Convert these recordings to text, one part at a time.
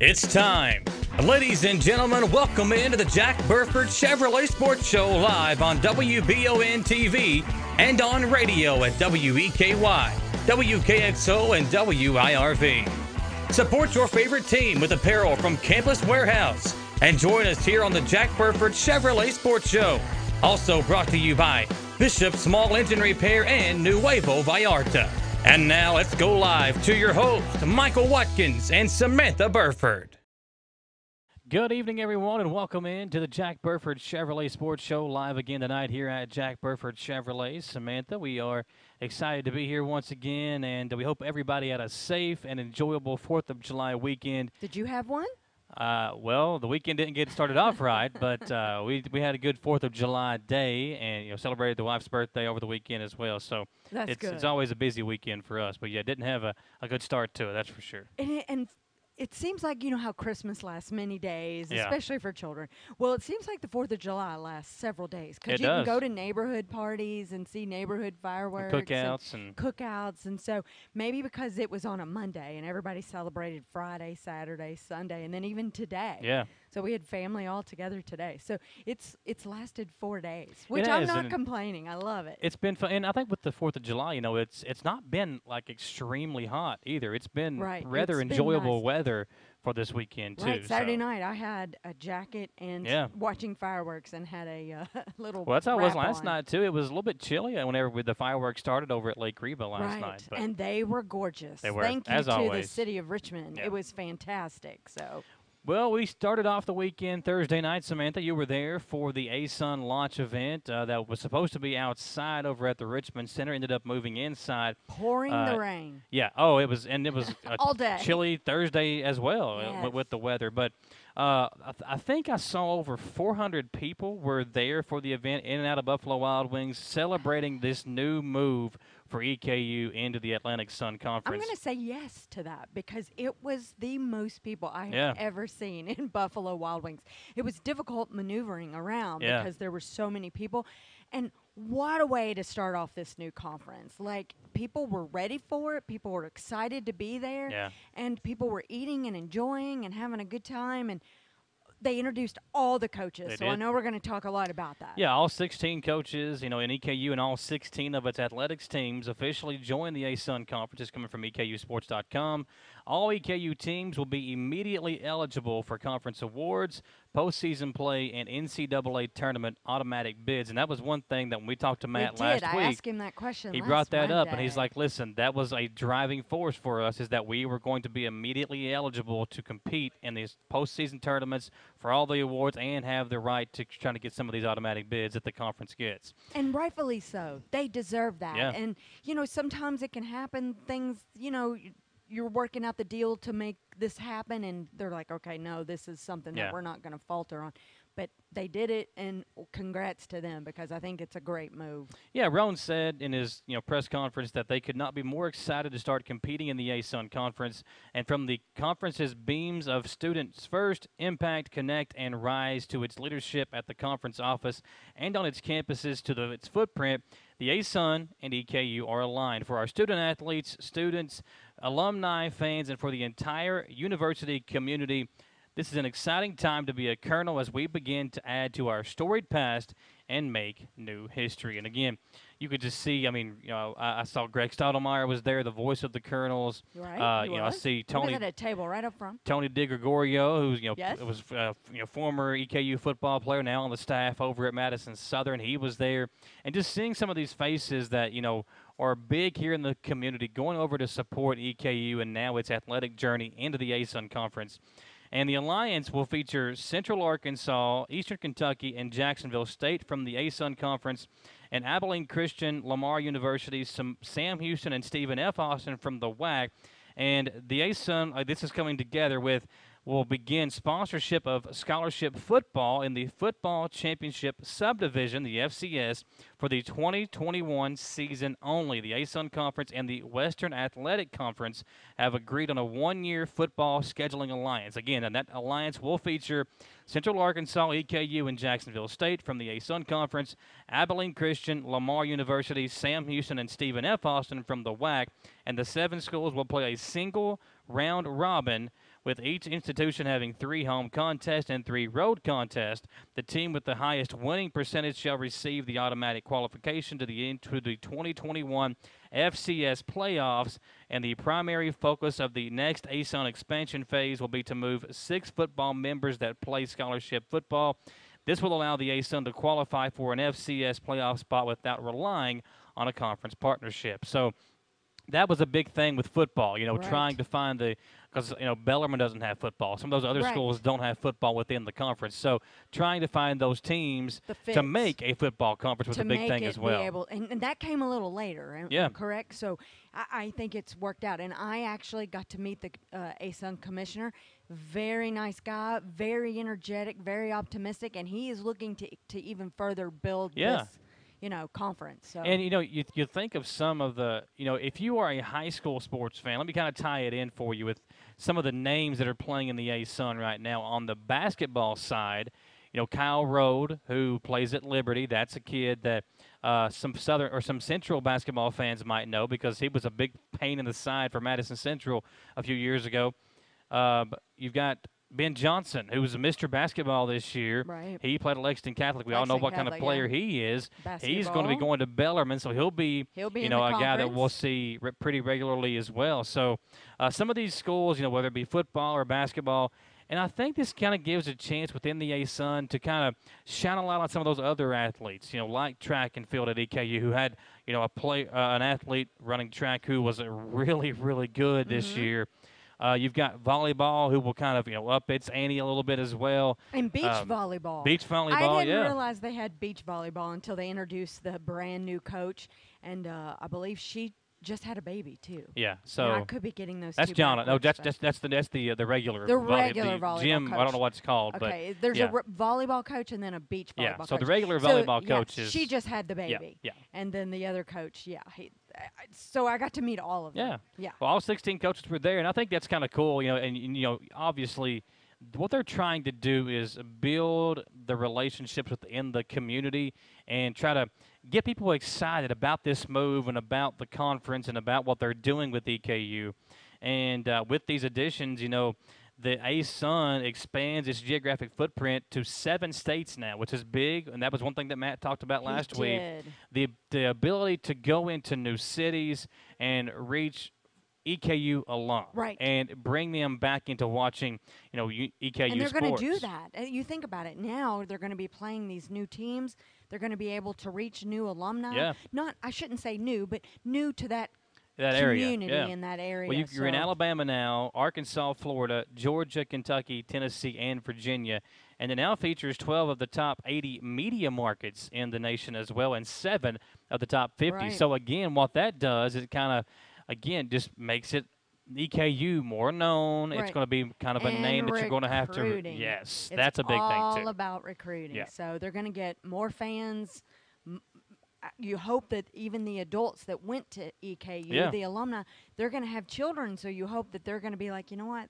It's time. Ladies and gentlemen, welcome into the Jack Burford Chevrolet Sports Show live on WBON TV and on radio at WEKY, WKXO, and WIRV. Support your favorite team with apparel from Campus Warehouse and join us here on the Jack Burford Chevrolet Sports Show. Also brought to you by Bishop Small Engine Repair and Nuevo Vallarta. And now let's go live to your host, Michael Watkins and Samantha Burford. Good evening, everyone, and welcome in to the Jack Burford Chevrolet Sports Show live again tonight here at Jack Burford Chevrolet. Samantha, we are excited to be here once again, and we hope everybody had a safe and enjoyable 4th of July weekend. Did you have one? Uh, well, the weekend didn't get started off right, but uh, we we had a good Fourth of July day, and you know celebrated the wife's birthday over the weekend as well. So That's it's good. it's always a busy weekend for us. But yeah, didn't have a, a good start to it. That's for sure. And it, and it seems like you know how Christmas lasts many days, Yeah. especially for children. Well, it seems like the Fourth of July lasts several days because you can go to neighborhood parties and see neighborhood fireworks, Cookouts and and cookouts, and so maybe because it was on a Monday and everybody celebrated Friday, Saturday, Sunday, and then even today. yeah, So we had family all together today. So it's it's lasted four days, which I'm has, not complaining. I love it. it's been fun, and I think with the Fourth of July, you know, it's it's not been like extremely hot either. It's been Right, rather it's been enjoyable nice. weather for this weekend too. Right, Saturday so. night I had a jacket and Yeah. watching fireworks and had a uh, little. Well, that's how it was last on. night too. It was a little bit chilly uh, whenever the fireworks started over at Lake Reba last right, night. But and they were gorgeous. They were, Thank you to always. the city of Richmond. Yeah. It was fantastic. So Well, we started off the weekend Thursday night. Samantha, you were there for the ASUN launch event uh, that was supposed to be outside over at the Richmond Center. Ended up moving inside. pouring Uh, the rain. Yeah. Oh, it was, and it was All day. chilly Thursday as well uh, wi- with the weather. But uh, I, th- I think I saw over 400 people were there for the event in and out of Buffalo Wild Wings, celebrating this new move for EKU into the Atlantic Sun Conference. I'm going to say yes to that because it was the most people I have ever seen in Buffalo Wild Wings. It was difficult maneuvering around Yeah. because there were so many people. And what a way to start off this new conference. Like, people were ready for it, people were excited to be there, Yeah. and people were eating and enjoying and having a good time. And they introduced all the coaches. They so I know we're going to talk a lot about that. Yeah, all 16 coaches, you know, in EKU and all 16 of its athletics teams officially joined the ASUN Conference. It's coming from EKUSports.com. All EKU teams will be immediately eligible for conference awards, postseason play, and NCAA tournament automatic bids. And that was one thing that when we talked to We Matt did. last I week, asked him that question. he brought that up and he's like listen that was a driving force for us is that we were going to be immediately eligible to compete in these postseason tournaments for all the awards and have the right to try to get some of these automatic bids that the conference gets And rightfully so. They deserve that. Yeah. And, you know, sometimes it can happen, things, you know, you're working out the deal to make this happen, and they're like, okay, no, this is something Yeah. that we're not going to falter on. But they did it, and congrats to them because I think it's a great move. Yeah, Roan said in his you know press conference that they could not be more excited to start competing in the ASUN conference, and from the conference's beams of students first, impact, connect, and rise to its leadership at the conference office and on its campuses to the, its footprint, the ASUN and EKU are aligned for our student athletes, students, alumni, fans, and for the entire university community. This is an exciting time to be a colonel as we begin to add to our storied past and make new history. And again, you could just see. I mean, you know, I, I saw Greg Stotelmyer was there, the voice of the Colonels. Right? Uh, you know, I see Tony at a table right up front. Tony DiGregorio, who's you know Yes. was uh, you know former EKU football player, now on the staff over at Madison Southern. He was there, and just seeing some of these faces that you know are big here in the community, going over to support EKU and now its athletic journey into the ASUN conference. And the alliance will feature Central Arkansas, Eastern Kentucky, and Jacksonville State from the ASUN conference, and Abilene Christian, Lamar University, some Sam Houston, and Stephen F. Austin from the WAC. And the ASUN, uh, this is coming together with, will begin sponsorship of scholarship football in the Football Championship Subdivision, the FCS, for the 2021 season only. The ASUN Conference and the Western Athletic Conference have agreed on a one year football scheduling alliance. Again, and that alliance will feature Central Arkansas, EKU, and Jacksonville State from the ASUN Conference, Abilene Christian, Lamar University, Sam Houston, and Stephen F. Austin from the WAC. And the seven schools will play a single round robin with each institution having three home contests and three road contests. The team with the highest winning percentage shall receive the automatic qualification to the into the 2021 FCS playoffs. And the primary focus of the next ASUN expansion phase will be to move six football members that play scholarship football. This will allow the ASUN to qualify for an FCS playoff spot without relying on a conference partnership. So that was a big thing with football, you know, Right. trying to find the because you know Bellarmine doesn't have football. Some of those other Right. schools don't have football within the conference. So trying to find those teams to make a football conference was a big thing as well. Able, and, and that came a little later. Yeah. correct. So I, I think it's worked out, and I actually got to meet the uh, ASUN commissioner. Very nice guy, very energetic, very optimistic, and he is looking to to even further build Yeah. this, you know, conference. So And you know, you you think of some of the, you know, if you are a high school sports fan, let me kind of tie it in for you with some of the names that are playing in the ASUN right now on the basketball side. You know, Kyle Rode, who plays at Liberty, that's a kid that uh, some southern or some Central basketball fans might know because he was a big pain in the side for Madison Central a few years ago. Uh, you've got Ben Johnson, who was a Mr. Basketball this year. Right. He played at Lexington Catholic. We all know Lexington what kind of player yeah. he is. He's going to be going to Bellarmine, so he'll be, He'll be you know, a guy that we'll see re- pretty regularly as well. So uh, some of these schools, you know, whether it be football or basketball, and I think this kind of gives a chance within the ASUN to kind of shine a light on some of those other athletes, you know, like track and field at EKU, who had, you know, a play uh, an athlete running track who was really, really good this Mm-hmm. year. Uh, you've got volleyball, who will kind of, you know, up its ante a little bit as well. and beach um, volleyball. Beach volleyball, I didn't yeah. realize they had beach volleyball until they introduced the brand new coach, and uh, I believe she just had a baby too. Yeah, so I could be getting those. That's John. No, that's that's that's the that's the uh, the regular The volley- regular the volleyball gym. I don't know what it's called, Okay, but there's yeah. a r- volleyball coach and then a beach volleyball Yeah, coach. so the regular volleyball yes, coach is- she just had the baby. yeah. yeah. And then the other coach, yeah. He, so I got to meet all of them. Yeah. Yeah. Well, all 16 coaches were there, and I think that's kind of cool. You know, and and, you know, obviously, what they're trying to do is build the relationships within the community and try to get people excited about this move and about the conference and about what they're doing with EKU. And uh, with these additions, you know, the ASUN expands its geographic footprint to seven states now, which is big, and that was one thing that Matt talked about last week did. the the ability to go into new cities and reach EKU alum, Right. and bring them back into watching, you know, EKU and they're going to do that. You think about it. Now they're going to be playing these new teams. They're going to be able to reach new alumni. Yeah. Not, I shouldn't say new, but new to that, that area. community yeah. in that area. Well, you, you're in Alabama now, Arkansas, Florida, Georgia, Kentucky, Tennessee, and Virginia. And it now features 12 of the top 80 media markets in the nation as well, and seven of the top 50. Right. So, again, what that does is it kind of, again, just makes it EKU more known. It's going to be kind of a And name that you're going to have to. Yes, It's that's a big thing, too. All about recruiting. Yeah. So they're going to get more fans. You hope that even the adults that went to EKU, Yeah. the alumni, they're going to have children. So you hope that they're going to be like, you know what?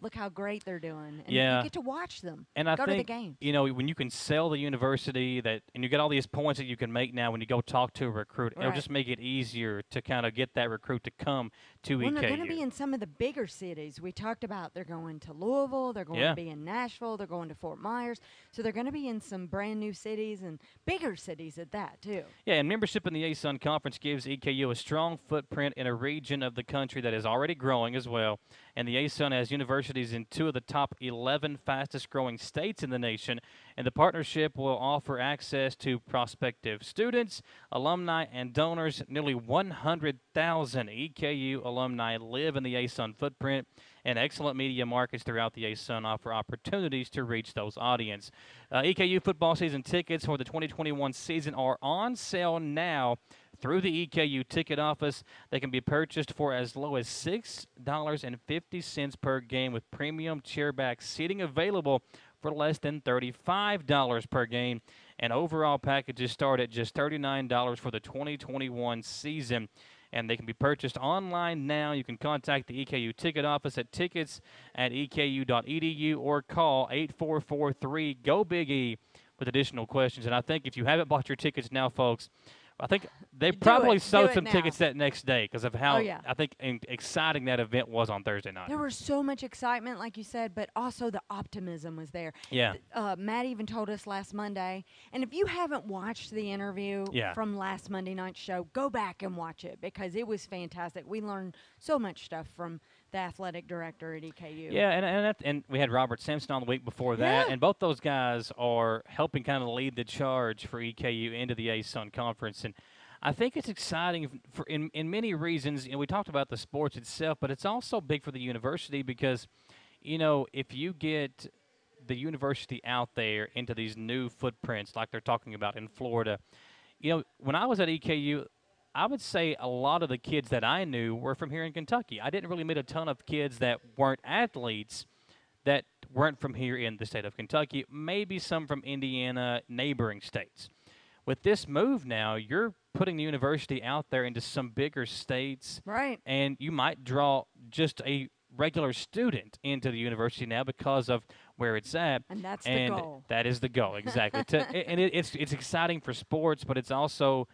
Look how great they're doing. And Yeah. you get to watch them. And I Go think to the games. you know when you can sell the university that, and you get all these points that you can make now when you go talk to a recruit, it'll just make it easier to kind of get that recruit to come to Well, EKU. they're going to be in some of the bigger cities. We talked about they're going to Louisville, they're going Yeah. to be in Nashville, they're going to Fort Myers. So they're going to be in some brand new cities and bigger cities at that, too. Yeah, and membership in the ASUN Conference gives EKU a strong footprint in a region of the country that is already growing as well. And the ASUN has universities in two of the top 11 fastest growing states in the nation. And the partnership will offer access to prospective students, alumni, and donors. Nearly 100,000 EKU alumni live in the ASUN footprint, and excellent media markets throughout the ASUN offer opportunities to reach those audience. Uh, EKU football season tickets for the 2021 season are on sale now through the EKU ticket office. They can be purchased for as low as $6.50 per game with premium chairback seating available for less than $35 per game. And overall packages start at just $39 for the 2021 season. And they can be purchased online now. You can contact the EKU ticket office at tickets at eku.edu or call 8443 GO BIG E with additional questions. And I think if you haven't bought your tickets now, folks, I think they probably it. Sold some now. tickets that next day because of how Oh, yeah. I think in- exciting that event was on Thursday night. There was so much excitement, like you said, but also the optimism was there. Yeah. Uh, Matt even told us last Monday, and if you haven't watched the interview Yeah. from last Monday night's show, go back and watch it because it was fantastic. We learned so much stuff from the athletic director at EKU. Yeah, and and, that, and we had Robert Simpson on the week before that, Yeah. and both those guys are helping kind of lead the charge for EKU into the ASUN conference, and I think it's exciting for in in many reasons. You know, we talked about the sports itself, but it's also big for the university because, you know, if you get the university out there into these new footprints like they're talking about in Florida, you know, when I was at EKU, I would say a lot of the kids that I knew were from here in Kentucky. I didn't really meet a ton of kids that weren't athletes that weren't from here in the state of Kentucky, maybe some from Indiana, neighboring states. With this move now, you're putting the university out there into some bigger states, Right. and you might draw just a regular student into the university now because of where it's at And that's and the goal. that is the goal exactly. to, and it, it's it's exciting for sports, but it's also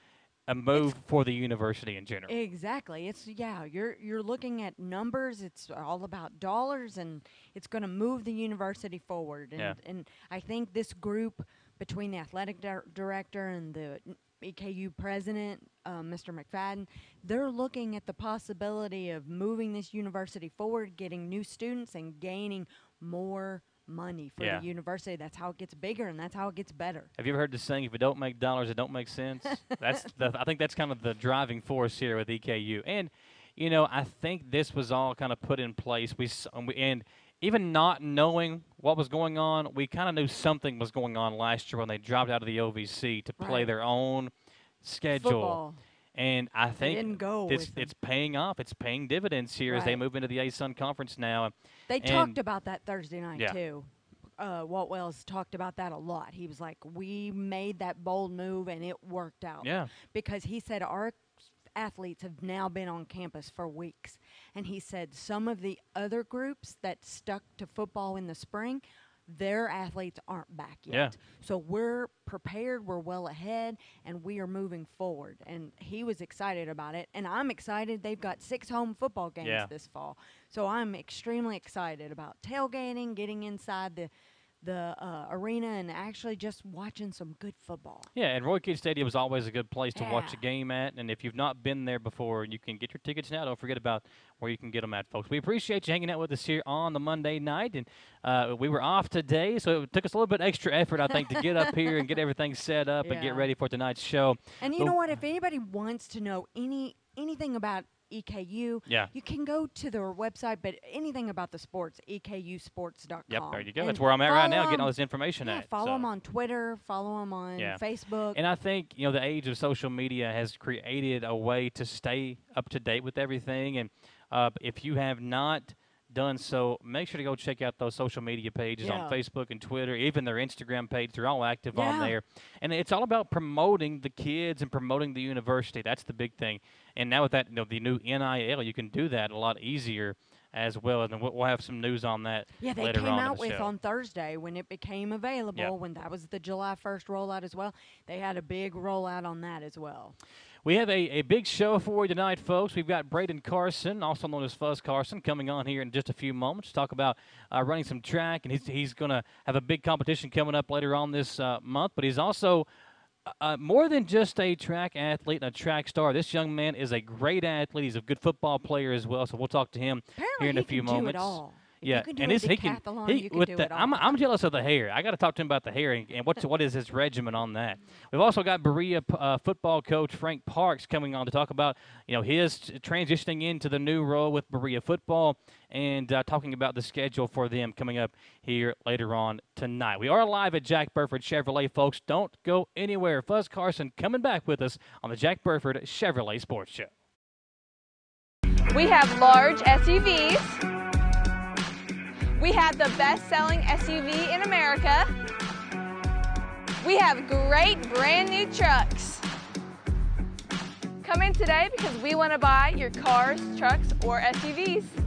a move for the university in general. Exactly. It's yeah, you're you're looking at numbers, it's all about dollars and it's going to move the university forward and Yeah. and I think this group between the athletic dir- director and the EKU president, uh, Mr. McFaddin, they're looking at the possibility of moving this university forward, getting new students and gaining more money for Yeah. the university. That's how it gets bigger and that's how it gets better. Have you ever heard the saying, "If it don't make dollars, it don't make sense"? That's the, I think that's kind of the driving force here with EKU. And you know, I think this was all kind of put in place. We and um, and even not knowing what was going on, we kind of knew something was going on last year when they dropped out of the OVC to play Right. their own schedule. Football. And I think go it's it's paying off. It's paying dividends here as they move into the ASUN conference now. They And- talked about that Thursday night Yeah. too. Uh, Walt Wells talked about that a lot. He was like, "We made that bold move and it worked out." Yeah. Because he said our athletes have now been on campus for weeks, and he said some of the other groups that stuck to football in the spring, their athletes aren't back yet. Yeah. So we're prepared, we're well ahead, and we are moving forward. And he was excited about it, and I'm excited. They've got six home football games Yeah. this fall, so I'm extremely excited about tailgating, getting inside the the uh, arena, and actually just watching some good football. Yeah, and Roy Kidd Stadium is always a good place to watch a game at. And if you've not been there before, you can get your tickets now. Don't forget about where you can get them at, folks. We appreciate you hanging out with us here on the Monday night. And uh, we were off today, so it took us a little bit extra effort, I think, to get up here and get everything set up and get ready for tonight's show. And you But- know what? If anybody wants to know any anything about EKU, Yeah. you can go to their website. But anything about the sports, EKUsports.com. Yep, there you go. And That's where I'm at right now, getting all this information Yeah, at. follow so. them on Twitter. Follow them on Yeah. Facebook. And I think you know the age of social media has created a way to stay up to date with everything. And uh, if you have not done so, make sure to go check out those social media pages on Facebook and Twitter, even their Instagram page. They're all active on there, and it's all about promoting the kids and promoting the university. That's the big thing. And now with that, you know, the new NIL, you can do that a lot easier as well. And we'll, we'll have some news on that. yeah, they came on out the with show. on Thursday when it became available. When that was the July 1st rollout as well. They had a big rollout on that as well. We have a, a big show for you tonight, folks. We've got Braden Carson, also known as Fuzz Carson, coming on here in just a few moments to talk about uh, running some track. And he's, he's going to have a big competition coming up later on this uh, month. But he's also uh, uh, more than just a track athlete and a track star. This young man is a great athlete. He's a good football player as well. So we'll talk to him Apparently, here in a few can do moments. It all. If Yeah, you can do and a his, he can. He, you can with do the, it all. I'm, I'm jealous of the hair. I got to talk to him about the hair and, and what's what is his regimen on that. We've also got Berea uh, football coach Frank Parks coming on to talk about you know his transitioning into the new role with Berea football and uh, talking about the schedule for them coming up here later on tonight. We are live at Jack Burford Chevrolet, folks. Don't go anywhere. Fuzz Carson coming back with us on the Jack Burford Chevrolet Sports Show. We have large SUVs. We have the best selling SUV in America. We have great brand new trucks. Come in today because we want to buy your cars, trucks, or SUVs.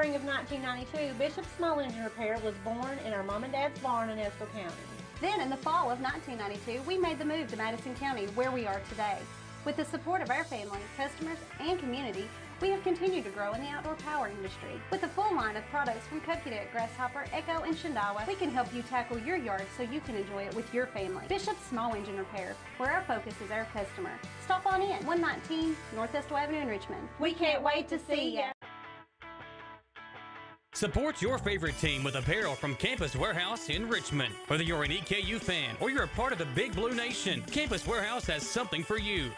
Spring of 1992, Bishop Small Engine Repair was born in our mom and dad's barn in Estill County. Then, in the fall of 1992, we made the move to Madison County, where we are today. With the support of our family, customers, and community, we have continued to grow in the outdoor power industry. With a full line of products from Cub Cadet, Grasshopper, Echo, and Shindaiwa, we can help you tackle your yard so you can enjoy it with your family. Bishop Small Engine Repair, where our focus is our customer. Stop on in, 119 Northwest Avenue in Richmond. We can't wait to see you. Support your favorite team with apparel from Campus Warehouse in Richmond. Whether you're an EKU fan or you're a part of the Big Blue Nation, Campus Warehouse has something for you.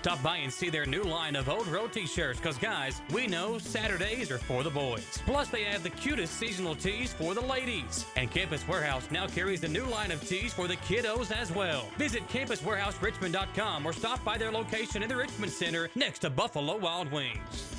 Stop by and see their new line of Old Row t-shirts because guys, we know Saturdays are for the boys. Plus they have the cutest seasonal tees for the ladies. And Campus Warehouse now carries the new line of tees for the kiddos as well. Visit campuswarehouserichmond.com or stop by their location in the Richmond Center next to Buffalo Wild Wings.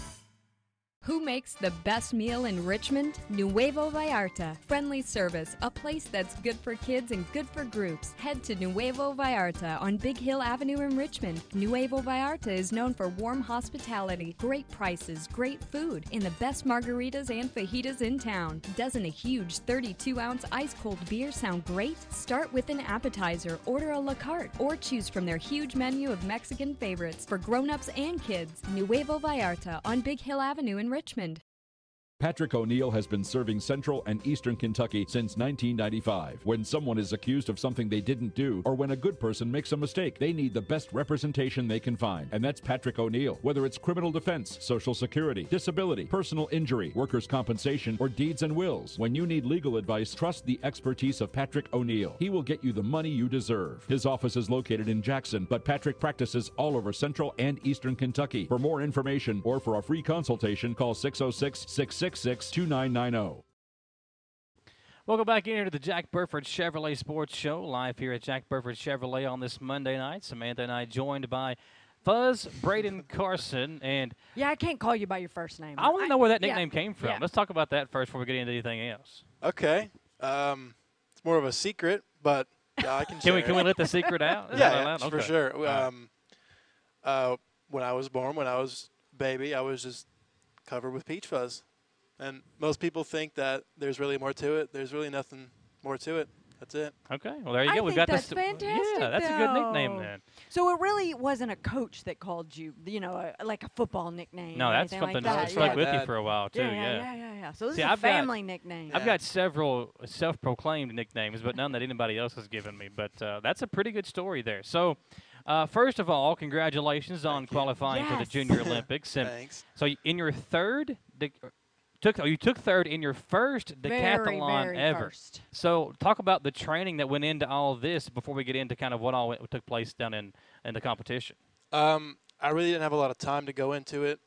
Who makes the best meal in Richmond? Nuevo Vallarta. Friendly service, a place that's good for kids and good for groups. Head to Nuevo Vallarta on Big Hill Avenue in Richmond. Nuevo Vallarta is known for warm hospitality, great prices, great food, and the best margaritas and fajitas in town. Doesn't a huge 32 ounce ice cold beer sound great? Start with an appetizer, order a la carte, or choose from their huge menu of Mexican favorites for grown ups and kids. Nuevo Vallarta on Big Hill Avenue in Richmond. Richmond. Patrick O'Neill has been serving Central and Eastern Kentucky since 1995. When someone is accused of something they didn't do, or when a good person makes a mistake, they need the best representation they can find. And that's Patrick O'Neill. Whether it's criminal defense, Social Security, disability, personal injury, workers' compensation, or deeds and wills, when you need legal advice, trust the expertise of Patrick O'Neill. He will get you the money you deserve. His office is located in Jackson, but Patrick practices all over Central and Eastern Kentucky. For more information or for a free consultation, call 606 666 2990. Welcome back in here to the Jack Burford Chevrolet Sports Show, live here at Jack Burford Chevrolet on this Monday night. Samantha and I joined by Fuzz Braden Carson, and Yeah, I can't call you by your first name. I want to know where that yeah, nickname came from. yeah. Let's talk about that first before we get into anything else. Okay. Um, it's more of a secret, but yeah, I can. Can we share can we let the secret out? Is yeah, that yeah, allowed? for sure. Um, uh, when I was born, when I was baby, I was just covered with peach fuzz, and most people think that there's really more to it. There's really nothing more to it. That's it. Okay. Well, there you I go. We've got that's this. fantastic, Yeah, that's a good nickname though. then. So it really wasn't a coach that called you, you know, a, like a football nickname. No, that's something like that. that's yeah. with you for a while too. yeah, yeah, yeah, yeah, yeah. So this See, is a I've got- family nickname. I've got several self-proclaimed nicknames, but none that anybody else has given me. But uh, that's a pretty good story there. So, uh, first of all, congratulations on Thank you. qualifying for the Junior Olympics. And Thanks. so, in your third, de- took oh, you took third in your first decathlon very ever. First. So, talk about the training that went into all this before we get into kind of what all went, took place down in in the competition. Um, I really didn't have a lot of time to go into it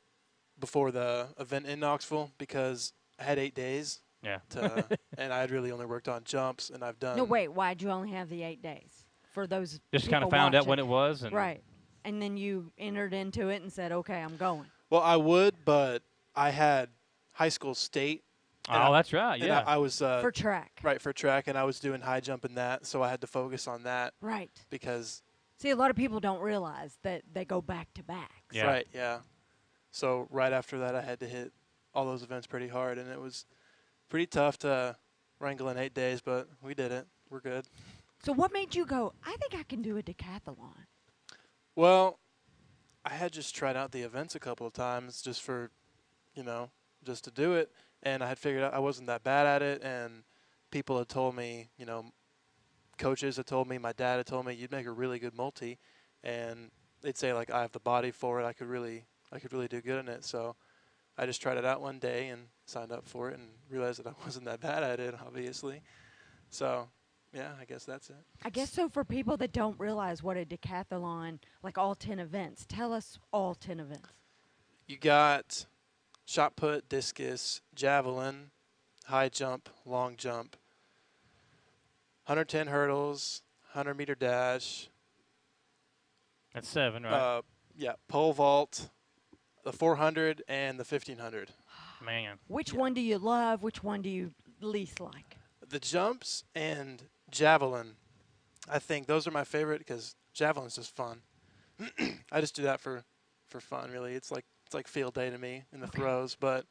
before the event in Knoxville because I had eight days, Yeah. to, and I had really only worked on jumps, and I've done. No, wait. Why'd you only have the eight days for those? Just kind of people found out when it was. And Right. And then you entered into it and said, "Okay, I'm going." Well, I would, but I had high school state. and Oh, I- that's right. Yeah. I, I was uh, for track. right for track, and I was doing high jump in that, so I had to focus on that Right. because See, a lot of people don't realize that they go back to back. Yeah. right, yeah. So right after that, I had to hit all those events pretty hard, and it was pretty tough to wrangle in eight days, but we did it. We're good. So what made you go? I think I can do a decathlon. Well, I had just tried out the events a couple of times just for, you know, just to do it, and I had figured out I wasn't that bad at it, and people had told me, you know, coaches had told me, my dad had told me, you'd make a really good multi, and they'd say like I have the body for it. I could really, I could really do good in it. So I just tried it out one day and signed up for it, and realized that I wasn't that bad at it, obviously. So, yeah, I guess that's it. I guess so. For people that don't realize what a decathlon, like all ten events, tell us all ten events. You got shot put, discus, javelin, high jump, long jump, 110 hurdles, 100 meter dash, That's seven, right? uh, yeah, pole vault, the 400 and the 1500. Man. Which one do you love? Which one do you least like? The jumps and javelin, I think those are my favorite because javelin's just fun. I just do that for, for fun, really. It's like it's like field day to me in the Okay. throws, but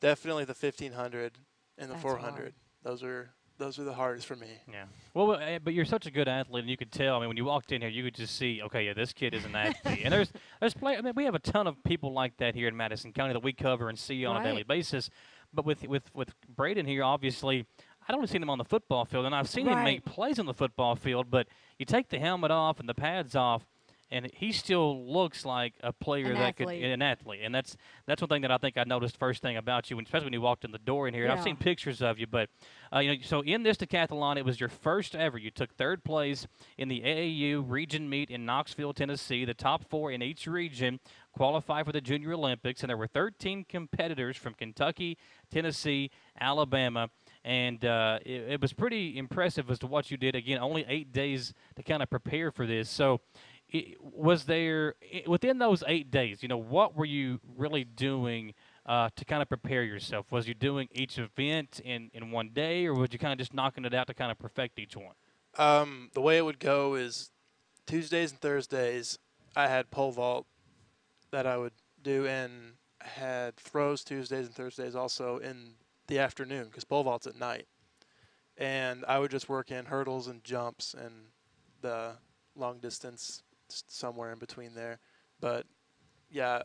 Definitely the 1500 and the That's 400. hard. Those are those are the hardest for me. Yeah. Well, uh, but you're such a good athlete, and you could tell. I mean, when you walked in here, you could just see, okay, yeah, this kid is an athlete. and there's there's play. I mean, we have a ton of people like that here in Madison County that we cover and see on a daily basis. But with with with Braden here, obviously, I don't see him on the football field, and I've seen him make plays on the football field. But you take the helmet off and the pads off. And he still looks like a player An that athlete. could an athlete, and that's that's one thing that I think I noticed first thing about you, especially when you walked in the door in here. And I've seen pictures of you, but uh, you know, so in this decathlon, it was your first ever. You took third place in the AAU region meet in Knoxville, Tennessee. The top four in each region qualify for the Junior Olympics, and there were 13 competitors from Kentucky, Tennessee, Alabama. And uh, it, it was pretty impressive as to what you did. Again, only eight days to kind of prepare for this. So, was there within those eight days? You know, what were you really doing uh, to kind of prepare yourself? Was you doing each event in, in one day, or was you kind of just knocking it out to kind of perfect each one? Um, the way it would go is Tuesdays and Thursdays, I had pole vault that I would do, and had throws Tuesdays and Thursdays also in the afternoon because pole vault's at night. And I would just work in hurdles and jumps and the long distance somewhere in between there. But yeah,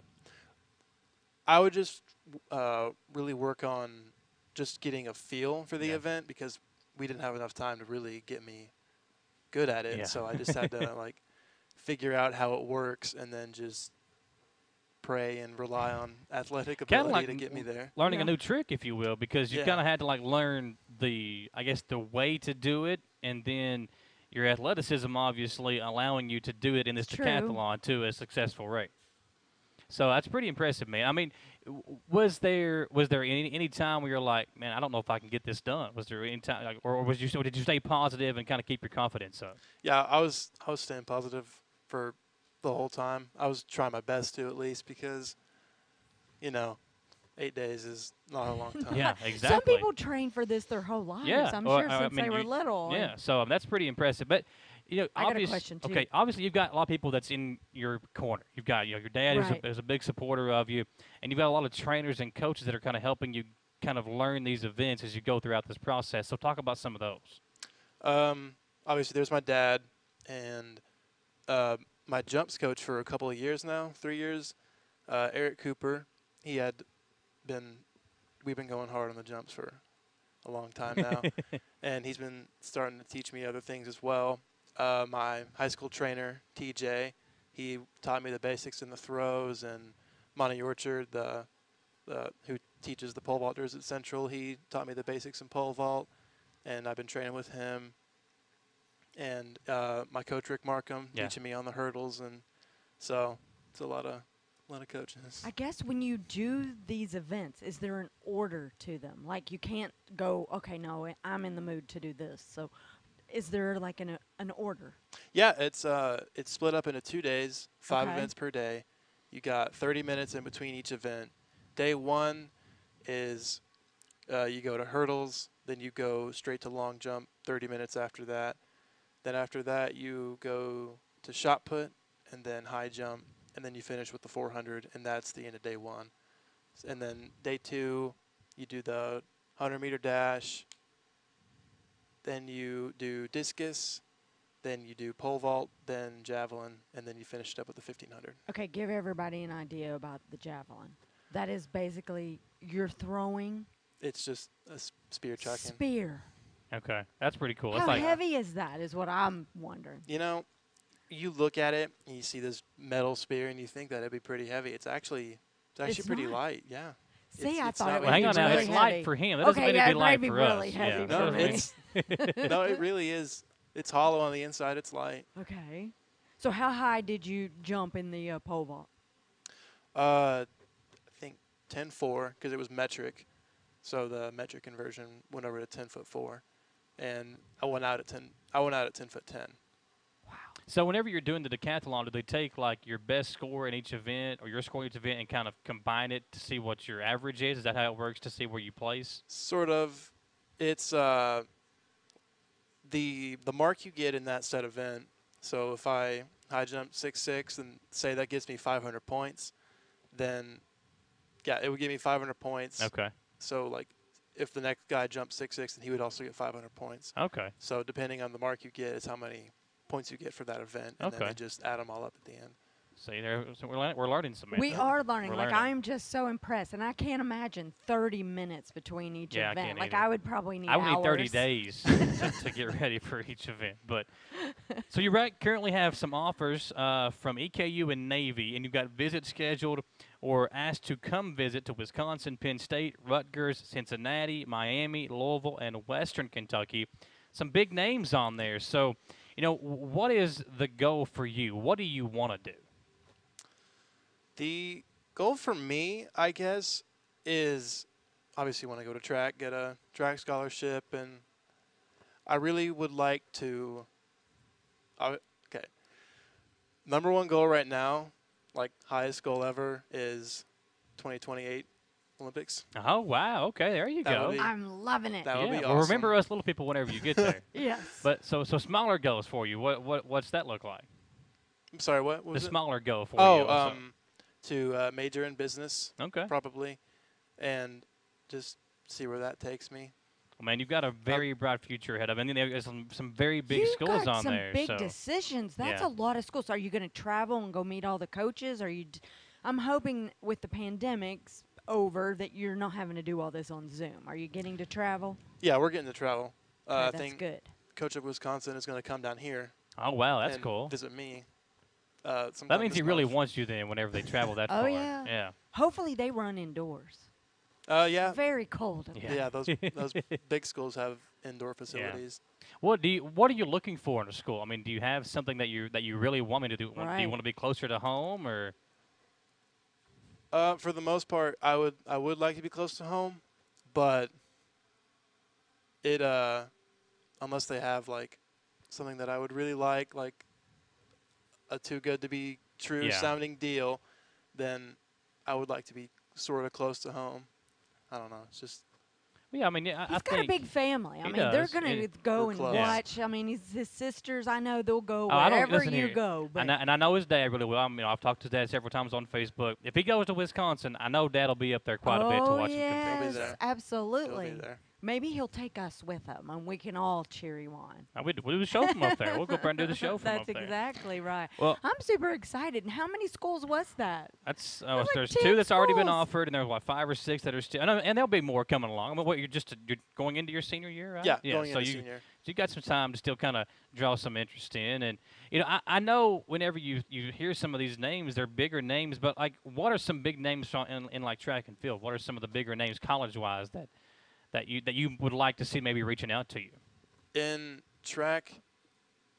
I would just uh, really work on just getting a feel for the Yeah. event because we didn't have enough time to really get me good at it. Yeah. So I just had to like figure out how it works and then just pray and rely on athletic ability like to get me there. Learning a new trick, if you will, because you Yeah. kind of had to like learn the, I guess, the way to do it, and then your athleticism obviously allowing you to do it in this True. decathlon to a successful rate. So that's pretty impressive, man. I mean, was there was there any any time where you're like, man, I don't know if I can get this done? Was there any time, like, or, or was you or did you stay positive and kind of keep your confidence up? Yeah, I was I was staying positive for the whole time. I was trying my best to at least because, you know, eight days is not a long time. Yeah, exactly. Some people train for this their whole lives. Yeah, I'm well, sure I- I since mean, they were you- little. Yeah, so um, that's pretty impressive. But you know, I got a question, too. Okay, obviously you've got a lot of people that's in your corner. You've got you know your dad Right. is, a, is a big supporter of you, and you've got a lot of trainers and coaches that are kind of helping you kind of learn these events as you go throughout this process. So talk about some of those. Um, obviously, there's my dad and uh, my jumps coach for a couple of years now, three years. Uh, Eric Cooper. He had been. We've been going hard on the jumps for a long time now, and he's been starting to teach me other things as well. Uh, my high school trainer, TJ, he taught me the basics in the throws, and Monty Orchard, the, the who teaches the pole vaulters at Central, he taught me the basics in pole vault, and I've been training with him. And uh, my coach Rick Markham Yeah. teaching me on the hurdles, and so it's a lot of a lot of coaches. I guess when you do these events, is there an order to them? Like you can't go, okay, no, I'm in the mood to do this. So, is there like an an order? Yeah, it's uh it's split up into two days, five Okay. events per day. You got 30 minutes in between each event. Day one is uh, you go to hurdles, then you go straight to long jump. 30 minutes after that. Then after that you go to shot put, and then high jump, and then you finish with the 400, and that's the end of day one. And then day two, you do the 100 meter dash. Then you do discus, then you do pole vault, then javelin, and then you finish it up with the 1500. Okay, give everybody an idea about the javelin. That is basically you're throwing It's just a spear chucking. spear. Okay, that's pretty cool. How It's like heavy is that? Is what I'm wondering. you know, you look at it and you see this metal spear and you think that it'd be pretty heavy. It's actually it's actually It's pretty not. light. Yeah. See, It's- I it's thought it would well, hang be on now. It's heavy. light for him. That doesn't Okay, mean yeah, it'd be light be for really us. heavy yeah, for No, me. it's no, it really is. It's hollow on the inside. It's light. Okay. So how high did you jump in the uh, pole vault? Uh, I think 10.4 because it was metric, so the metric conversion went over to 10 foot four, and I went out at 10. I went out at 10 foot 10. So whenever you're doing the decathlon, do they take like your best score in each event or your score in each event and kind of combine it to see what your average is? Is that how it works to see where you place? Sort of. It's uh, the the mark you get in that set event. So if I high jump six six and say that gives me 500 points, then yeah, it would give me 500 points. Okay. So like, if the next guy jumps six six, then he would also get 500 points. Okay. So depending on the mark you get, is how many points you get for that event, and then Okay. they just add them all up at the end. See, there, so we're, learning, we're learning some. We are learning. We're like learning. I'm just so impressed, and I can't imagine 30 minutes between each Yeah, I event. can't like either. I would probably need. I would need 30 days to, to get ready for each event. But so you right currently have some offers uh, from EKU and Navy, and you've got visits scheduled or asked to come visit to Wisconsin, Penn State, Rutgers, Cincinnati, Miami, Louisville, and Western Kentucky. Some big names on there. So, you know, what is the goal for you? What do you want to do? The goal for me, I guess, is obviously want to go to track, get a track scholarship, and I really would like to. I, okay. Number one goal right now, like highest goal ever, is 2028 Olympics. Oh wow! Okay, there you That go. be- I'm loving it. That would yeah, be well, remember us little people whenever you get there. Yes. But so so smaller goals for you. What what what's that look like? I'm sorry, what, what The was it? smaller goal for Oh, you. also. um, to uh, major in business, okay. probably, and just see where that takes me. Well, man, you've got a very bright future ahead of you. And then there's some, some very big You've schools got on some there. big so decisions. That's yeah. a lot of schools. Are you going to travel and go meet all the coaches? Are you? D- I'm hoping with the pandemics over that you're not having to do all this on Zoom. Are you getting to travel? Yeah, we're getting to travel. Uh, Okay, I that's think good. coach of Wisconsin is going to come down here. oh wow, that's and cool. Visit me. Uh, That means he really wants you then whenever they travel that Oh, far. yeah. Yeah. Hopefully they run indoors. Uh, yeah, Very cold. Yeah. yeah. Those those big schools have indoor facilities. Yeah. What do you What are you looking for in a school? I mean, do you have something that you that you really want me to do? Want- Do you want to be closer to home or? Uh, for the most part, I would I would like to be close to home, but it uh, unless they have like something that I would really like, like a too good to be true Yeah. sounding deal, then I would like to be sort of close to home. I don't know. It's just Yeah, I mean, yeah, I, He's I got a big family. I He mean, they're going to It- go and close. Yeah. watch. I mean, his, his sisters, I know they'll go Oh, I don't- wherever listen you here. go. But And I, and I know his dad really well. I mean, I've talked to his dad several times on Facebook. If he goes to Wisconsin, I know Dad will be up there quite a bit to oh, watch him compete. He'll yes, there. He'll absolutely. Be there. Maybe he'll take us with him, and we can all cheer you on. Uh, We do, we do the show from up there. We'll go up there and do the show from That's up there. exactly right. Well, I'm super excited. And how many schools was that? That's There's oh, like there's 10 two that's already been offered, and there's what five or six that are still, and, uh, and there'll be more coming along. I mean, what you're just you're going into your senior year, right? Yeah, yeah. going so into you senior. so you got some time to still kind of draw some interest in, and you know, I, I know whenever you you hear some of these names, they're bigger names, but like, what are some big names in, in like track and field? What are some of the bigger names college wise that that you that you would like to see maybe reaching out to you? In track,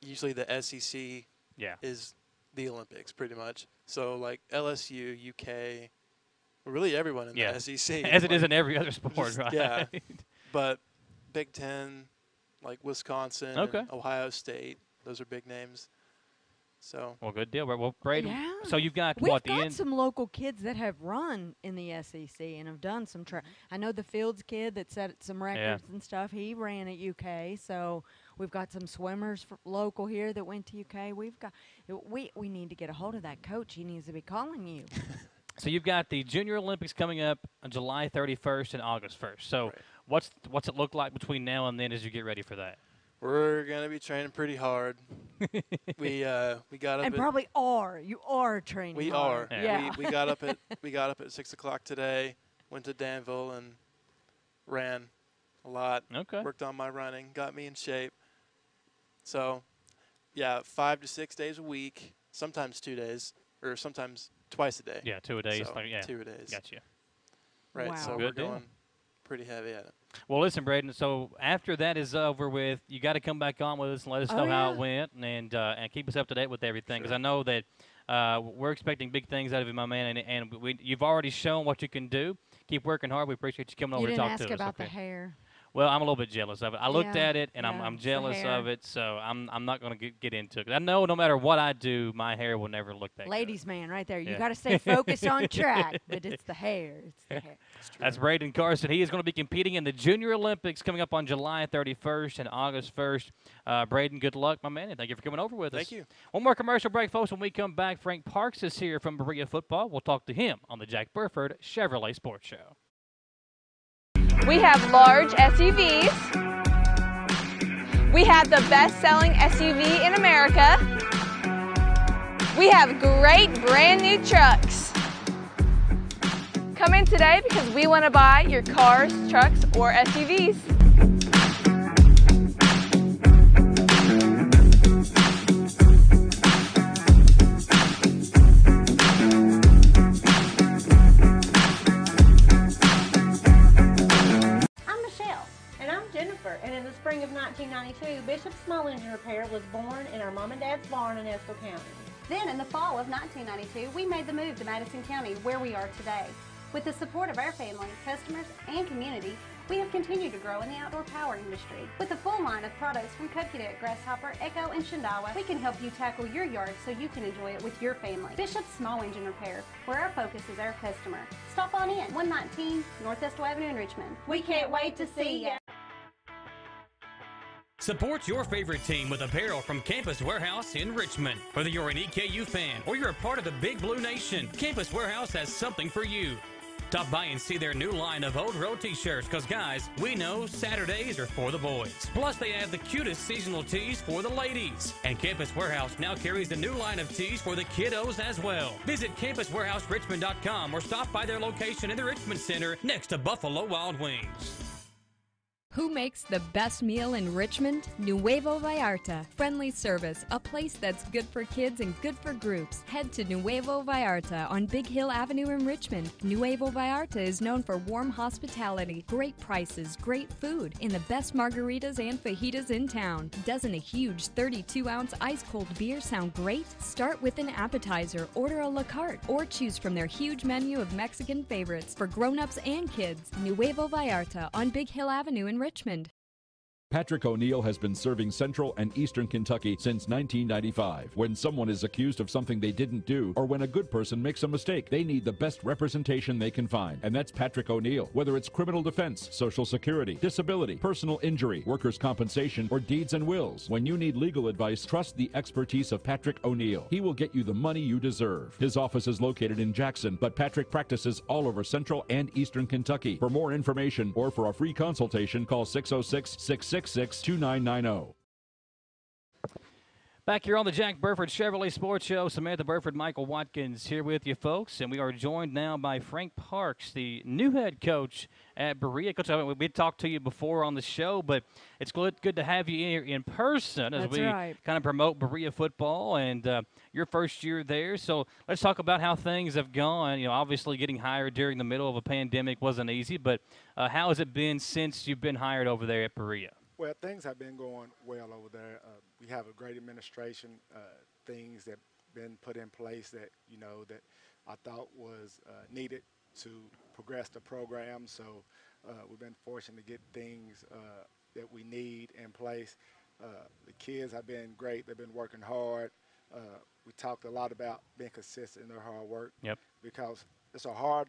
usually the SEC Yeah. is the Olympics, pretty much. So like LSU, UK, really everyone in Yeah. the SEC. As it is like- in every other sport, just- right? yeah. But Big Ten, like Wisconsin, Okay. Ohio State, those are big names. So Well, good deal. Well, Well, Braden. Yeah. So you've got We've what the got end? some local kids that have run in the SEC and have done some track. I know the Fields kid that set some records and stuff. He ran at UK. So we've got some swimmers for local here that went to UK. We've got we we need to get a hold of that coach. He needs to be calling you. So you've got the Junior Olympics coming up on July 31st and August 1st. So Right. what's what's it look like between now and then as you get ready for that? We're gonna be training pretty hard. we uh we got up and at, probably are you are training. we hard. are Yeah. we, we got up at we got up at six o'clock today. Went to Danville and ran a lot. Okay. worked on my running, got me in shape. So, yeah, five to six days a week, sometimes two days, or sometimes twice a day. Yeah, two a day. So, like, yeah. two a days. Gotcha. Right. So Wow. we're deal. going pretty heavy at it. Well, listen, Braden. So after that is over with, you got to come back on with us and let us know Oh, how it went, and uh, and keep us up to date with everything. Because Sure. I know that uh, we're expecting big things out of you, my man, and, and we, you've already shown what you can do. Keep working hard. We appreciate you coming You over to didn't talk ask to us. about the hair. Well, I'm a little bit jealous of it. I looked Yeah, at it and I'm, I'm jealous of it, so I'm I'm not going to get, get into it. I know no matter what I do, my hair will never look that good. Ladies man right there. You Yeah. got to stay focused on track, but it's the hair. It's the hair. That's Braden Carson. He is going to be competing in the Junior Olympics coming up on July 31st and August 1st. Uh, Braden, good luck, my man, and thank you for coming over with us. Thank you. One more commercial break, folks. When we come back, Frank Parks is here from Berea Football. We'll talk to him on the Jack Burford Chevrolet Sports Show. We have large SUVs. We have the best selling SUV in America. We have great brand new trucks. Come in today because we want to buy your cars, trucks, or SUVs. Spring of 1992, Bishop Small Engine Repair was born in our mom and dad's barn in Estill County. Then, in the fall of 1992, we made the move to Madison County, where we are today. With the support of our family, customers, and community, we have continued to grow in the outdoor power industry. With a full line of products from Cub Cadet, Grasshopper, Echo, and Shindaiwa, we can help you tackle your yard so you can enjoy it with your family. Bishop Small Engine Repair, where our focus is our customer. Stop on in, 119 North Estill Avenue in Richmond. We can't wait to see ya. Support your favorite team with apparel from Campus Warehouse in Richmond. Whether you're an EKU fan or you're a part of the Big Blue Nation, Campus Warehouse has something for you. Stop by and see their new line of Old Row t-shirts because guys, we know Saturdays are for the boys. Plus they have the cutest seasonal tees for the ladies. And Campus Warehouse now carries a new line of tees for the kiddos as well. Visit campuswarehouserichmond.com or stop by their location in the Richmond Center next to Buffalo Wild Wings. Makes the best meal in Richmond? Nuevo Vallarta. Friendly service, a place that's good for kids and good for groups. Head to Nuevo Vallarta on Big Hill Avenue in Richmond. Nuevo Vallarta is known for warm hospitality, great prices, great food, and the best margaritas and fajitas in town. Doesn't a huge 32 ounce ice cold beer sound great? Start with an appetizer, order a la carte, or choose from their huge menu of Mexican favorites for grown ups and kids. Nuevo Vallarta on Big Hill Avenue in Richmond. Richmond. Patrick O'Neill has been serving Central and Eastern Kentucky since 1995. When someone is accused of something they didn't do, or when a good person makes a mistake, they need the best representation they can find. And that's Patrick O'Neill. Whether it's criminal defense, social security, disability, personal injury, workers' compensation, or deeds and wills, when you need legal advice, trust the expertise of Patrick O'Neill. He will get you the money you deserve. His office is located in Jackson, but Patrick practices all over Central and Eastern Kentucky. For more information or for a free consultation, call 606 666 2990. Back here on the Jack Burford Chevrolet Sports Show, Samantha Burford, Michael Watkins here with you folks, and we are joined now by Frank Parks, the new head coach at Berea. Coach, I- we talked to you before on the show, but it's good good to have you here in person as That's we right. kind of promote Berea football and uh, your first year there. So let's talk about how things have gone. You know, obviously getting hired during the middle of a pandemic wasn't easy, but uh, how has it been since you've been hired over there at Berea? Well, things have been going well over there. Uh, we have a great administration. Uh, things that been put in place that you know that I thought was uh, needed to progress the program. So uh, we've been fortunate to get things uh, that we need in place. Uh, the kids have been great. They've been working hard. Uh, we talked a lot about being consistent in their hard work Yep. because it's a hard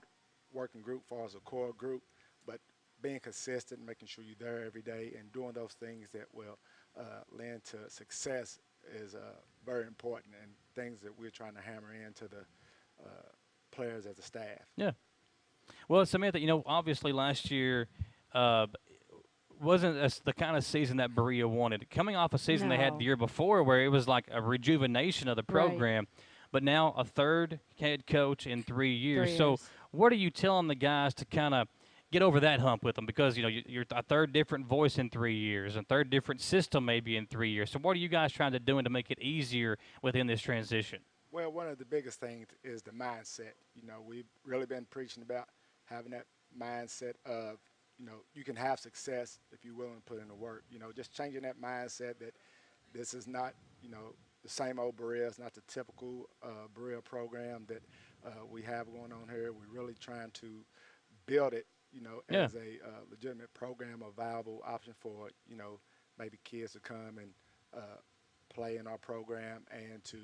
working group for us, a core group, but being consistent, making sure you're there every day, and doing those things that will uh, lend to success is uh, very important, and things that we're trying to hammer into the uh, players as a staff. Yeah. Well, Samantha, you know, obviously last year uh, wasn't as the kind of season that Berea wanted. Coming off a season they had the year before where it was like a rejuvenation of the Right. program, but now a third head coach in three years. Three so, what are you telling the guys to kind of get over that hump with them? Because you know you- you're a third different voice in three years, and third different system maybe in three years. So, what are you guys trying to do to make it easier within this transition? Well, one of the biggest things is the mindset. You know, we've really been preaching about having that mindset of, you know, you can have success if you're willing to put in the work. You know, just changing that mindset that this is not, you know, the same old Berea. It's not the typical uh, Berea program that uh, we have going on here. We're really trying to build it, you know, Yeah. as a uh, legitimate program, a viable option for, you know, maybe kids to come and uh, play in our program and to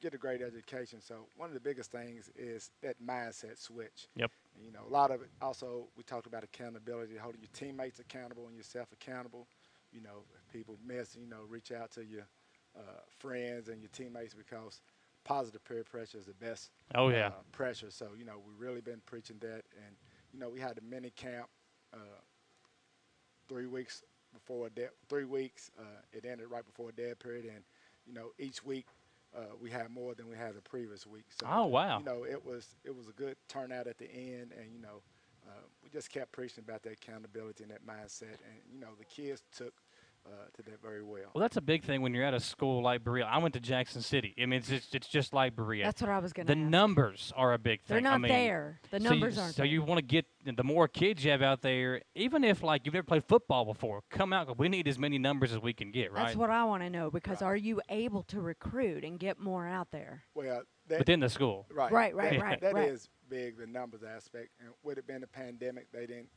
get a great education. So one of the biggest things is that mindset switch. Yep. You know, a lot of it also we talked about accountability, holding your teammates accountable and yourself accountable. You know, if people miss, you know, reach out to your uh, friends and your teammates because positive peer pressure is the best Oh, yeah. uh, pressure. So, you know, we've really been preaching that. And, you know, we had a mini camp uh, three weeks before a dead, three weeks. Uh, it ended right before a dead period, and you know each week uh, we had more than we had the previous week. So, Oh, wow. You know it was it was a good turnout at the end, and you know uh, we just kept preaching about that accountability and that mindset, and you know the kids took to that very well. Well, that's a big thing when you're at a school like Berea. I went to Jackson City. I mean, it's just, it's just like Berea. That's what I was gonna The ask. numbers are a big thing. They're I not mean, there. The so numbers you, aren't So there. you want to get the more kids you have out there, even if like you've never played football before, come out. 'cause we need as many numbers as we can get, right? That's what I want to know because are you able to recruit and get more out there? Well, that, Within the school. Right, Right, right, that, right, That right. is big, the numbers aspect. And with it being a pandemic, they didn't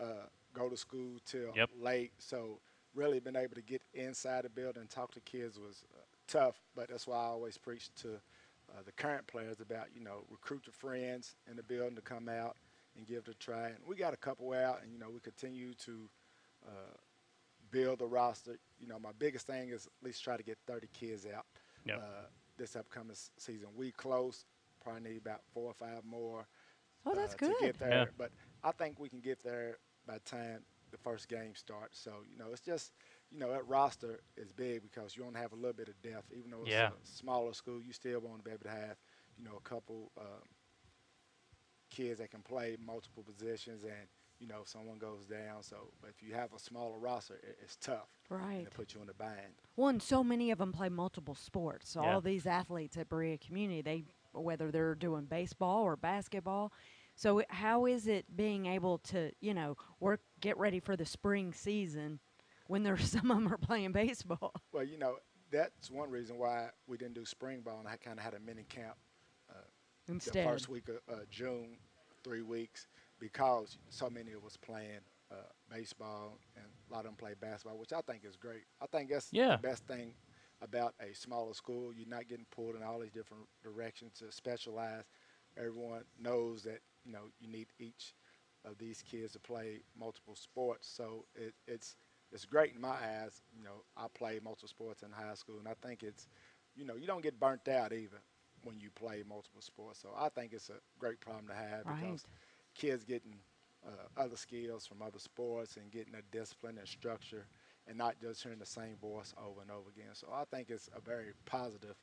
uh, go to school till Yep. late. So really been able to get inside the building and talk to kids was uh, tough. But that's why I always preach to uh, the current players about, you know, recruit your friends in the building to come out and give it a try. And we got a couple out, and, you know, we continue to uh, build the roster. You know, my biggest thing is at least try to get 30 kids out Yep. uh, this upcoming s- season. We close, probably need about four or five more Oh, that's uh, good. to get there. Yeah. But I think we can get there by the time the first game starts. So, you know, it's just, you know, that roster is big because you want to have a little bit of depth. Even though it's Yeah. a smaller school, you still want to be able to have, you know, a couple um, kids that can play multiple positions and, you know, if someone goes down. So, but if you have a smaller roster, it, it's tough. Right. And it puts you in a bind. One, so many of them play multiple sports. So Yeah. all these athletes at Berea Community, they whether they're doing baseball or basketball. So how is it being able to, you know, work get ready for the spring season when there's some of them are playing baseball? Well, you know, that's one reason why we didn't do spring ball, and I kind of had a mini camp Instead. the first week of uh, June, three weeks, because so many of us playing uh, baseball and a lot of them play basketball, which I think is great. I think that's Yeah. the best thing about a smaller school. You're not getting pulled in all these different directions to specialize. Everyone knows that you know you need each of these kids to play multiple sports. So it, it's it's great in my eyes. You know, I played multiple sports in high school, and I think it's you know you don't get burnt out either when you play multiple sports. So I think it's a great problem to have because kids getting uh, other skills from other sports and getting a discipline and structure and not just hearing the same voice over and over again. So I think it's a very positive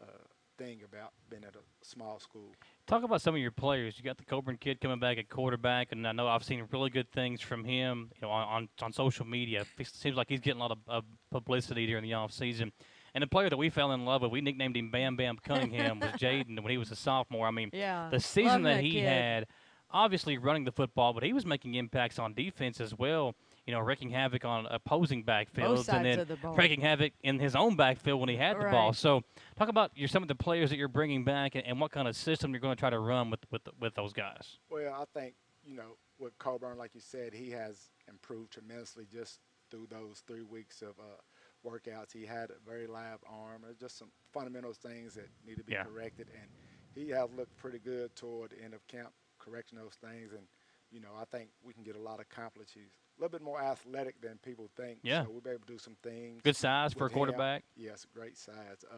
uh, thing about being at a small school. Talk about some of your players. You got the Coburn kid coming back at quarterback, and I know I've seen really good things from him. You know, on on, on social media, it seems like he's getting a lot of, of publicity during the off season. And the player that we fell in love with, we nicknamed him Bam Bam Cunningham, was Jaden when he was a sophomore. I mean, Yeah, the season that that he kid. had, obviously running the football, but he was making impacts on defense as well. You know, wreaking havoc on opposing backfields, and then of the wreaking havoc in his own backfield when he had the ball. So, talk about your some of the players that you're bringing back, and, and what kind of system you're going to try to run with with with those guys. Well, I think, you know, with Coburn, like you said, he has improved tremendously just through those three weeks of uh, workouts. He had a very live arm. There's just some fundamental things that need to be Yeah. corrected. And he has looked pretty good toward the end of camp, correcting those things. And, you know, I think we can get a lot accomplished. A little bit more athletic than people think. Yeah. So we'll be able to do some things. Good size for a with him. quarterback. Yes, great size. Uh,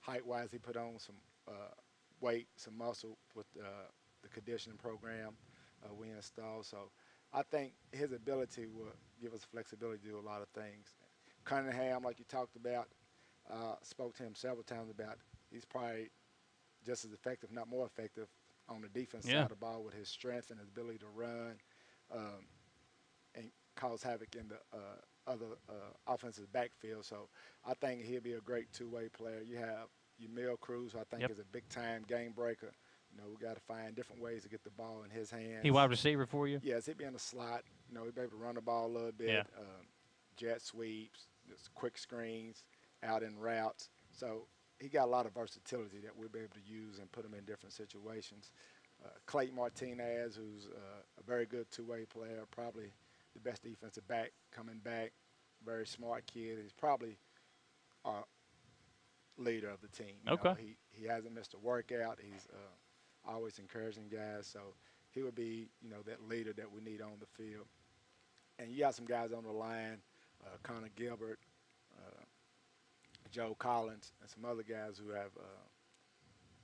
height wise, he put on some uh, weight, some muscle with uh, the conditioning program uh, we installed. So I think his ability will give us flexibility to do a lot of things. Cunningham, like you talked about, uh, spoke to him several times about he's probably just as effective, not more effective, on the defense Yeah. side of the ball with his strength and his ability to run um, cause havoc in the uh, other uh, offensive backfield. So I think he'll be a great two-way player. You have Emil Cruz, who I think Yep. is a big-time game breaker. You know, we got to find different ways to get the ball in his hands. He wide receiver for you. Yes, he'd be in the slot. You know, he'd be able to run the ball a little bit, Yeah. um, jet sweeps, just quick screens, out in routes. So he got a lot of versatility that we'll be able to use and put him in different situations. Uh, Clayton Martinez, who's uh, a very good two-way player, probably the best defensive back coming back. Very smart kid. He's probably our leader of the team. You know, Okay. he he hasn't missed a workout. He's uh, always encouraging guys. So he would be, you know, that leader that we need on the field. And you got some guys on the line, uh, Connor Gilbert, uh, Joe Collins, and some other guys who have uh,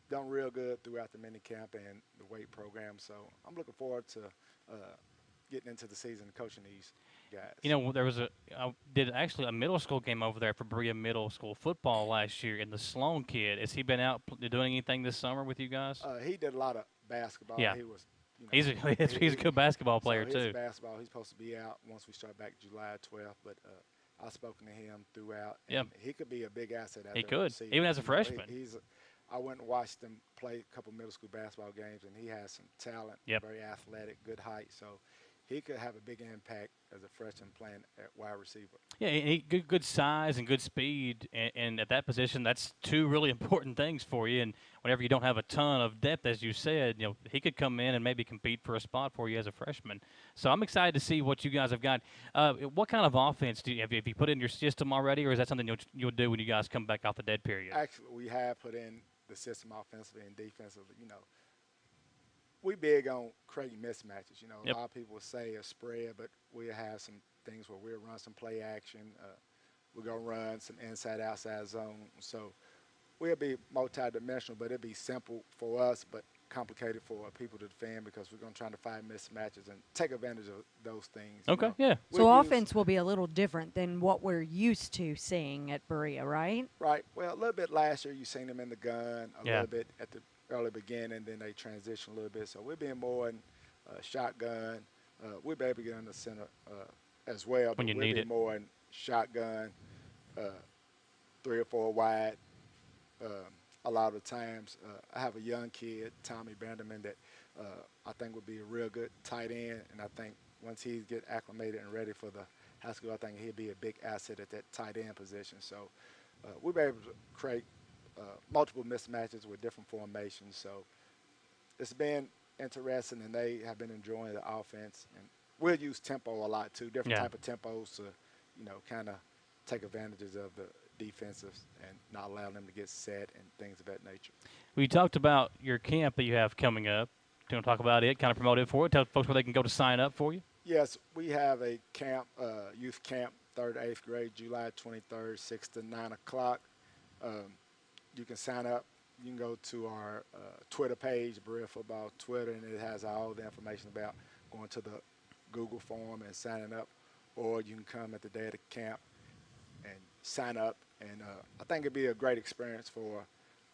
done real good throughout the mini camp and the weight program. So I'm looking forward to uh, getting into the season coaching these guys. You know, there was a I did actually a middle school game over there for Berea Middle School football last year, and the Sloan kid has he been out doing anything this summer with you guys? Uh, he did a lot of basketball. Yeah. He was. You know, He's a- he's- a good basketball player, so he's too. basketball. He's supposed to be out once we start back July 12th, but uh, I've spoken to him throughout. and Yep. He could be a big asset. Out He could, even as a know, he- freshman. he's. I went and watched him play a couple middle school basketball games, and he has some talent. Yep. Very athletic, good height. So he could have a big impact as a freshman playing at wide receiver. Yeah, and he good good size and good speed, and, and at that position, that's two really important things for you. And whenever you don't have a ton of depth, as you said, you know he could come in and maybe compete for a spot for you as a freshman. So I'm excited to see what you guys have got. Uh, what kind of offense do you have? You, have you put in your system already, or is that something you'll you'll do when you guys come back off the dead period? Actually, we have put in the system offensively and defensively. You know, we big on creating mismatches. You know, Yep. a lot of people say a spread, but we have some things where we'll run some play action. Uh, we're gonna run some inside outside zone. So we'll be multi-dimensional, but it'll be simple for us, but complicated for people to defend because we're gonna try to find mismatches and take advantage of those things. you Okay, know. yeah. So We'll use- offense will be a little different than what we're used to seeing at Berea, right? Right. Well, a little bit last year, you seen them in the gun. A Yeah. little bit at the early beginning, then they transition a little bit. So we're being more in uh, shotgun. Uh, we'll be able to get in the center uh, as well. When but you need it. more in shotgun, uh, three or four wide. Um, a lot of times, uh, I have a young kid, Tommy Banderman, that uh, I think would be a real good tight end. And I think once he get acclimated and ready for the high school, I think he'll be a big asset at that tight end position. So uh, we'll be able to create multiple mismatches with different formations. So it's been interesting, and they have been enjoying the offense. And we'll use tempo a lot too, different Yeah. type of tempos to, you know, kind of take advantages of the defensives and not allow them to get set and things of that nature. We talked about your camp that you have coming up. Do you want to talk about it? Kind of promote it for it. Tell folks where they can go to sign up for you. Yes, we have a camp, uh, youth camp, third to eighth grade, July 23rd, 6 to 9 o'clock. Um, you can sign up. You can go to our uh, Twitter page, Berea Football Twitter, and it has all the information about going to the Google form and signing up. Or you can come at the day of the camp and sign up. And uh, I think it'd be a great experience for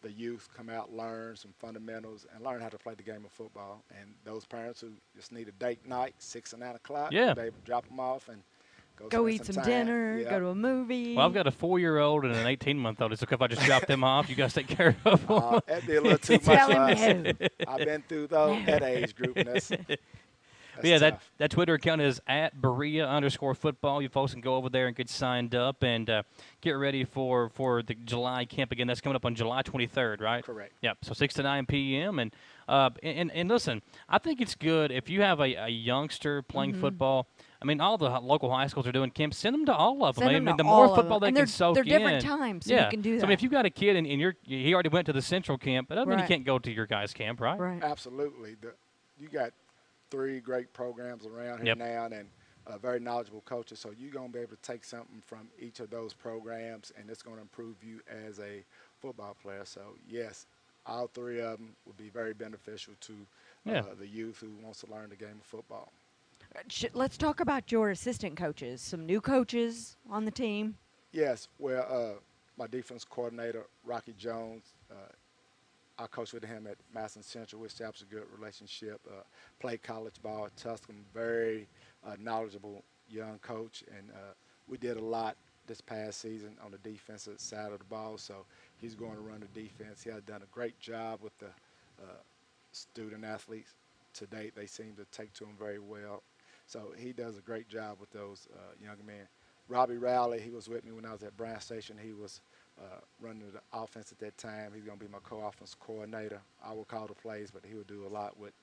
the youth come out, learn some fundamentals, and learn how to play the game of football. And those parents who just need a date night, six or nine o'clock, Yeah. they drop them off and go, Go eat some, time. dinner, Yeah. go to a movie. Well, I've got a four-year-old and an 18-month-old. It's okay if I just drop them off. You guys take care of them. Uh, that'd be a little too much Tell him no. I've been through those, that age group, and that's, that's yeah, that, that Twitter account is at Berea underscore football. You folks can go over there and get signed up and uh, get ready for, for the July camp again. That's coming up on July 23rd, right? Correct. Yep. So 6 to 9 p.m. And uh, and, and listen, I think it's good if you have a, a youngster playing Mm-hmm. football. I mean, all the local high schools are doing camps. Send them to all of them. Send I them mean, to the more all of football them. they And can they're- soak they're in. different times, so you yeah. can do So I mean, if you've got a kid and, and you're, he already went to the central camp, but that mean he can't go to your guys' camp, right? right. Absolutely. The, you got three great programs around here Yep. now and uh, very knowledgeable coaches. So you're going to be able to take something from each of those programs, and it's going to improve you as a football player. So, yes, all three of them would be very beneficial to uh, Yeah. the youth who wants to learn the game of football. Let's talk about your assistant coaches. Some new coaches on the team. Yes, well, uh, my defense coordinator, Rocky Jones, uh, I coached with him at Madison Central. We established a good relationship. Uh, played college ball at Tusculum. Very uh, knowledgeable young coach, and uh, we did a lot this past season on the defensive side of the ball. So he's going to run the defense. He has done a great job with the uh, student athletes to date. They seem to take to him very well. So he does a great job with those uh, young men. Robbie Rowley, he was with me when I was at Bryan Station. He was uh, running the offense at that time. He's going to be my co-offense coordinator. I will call the plays, but he will do a lot with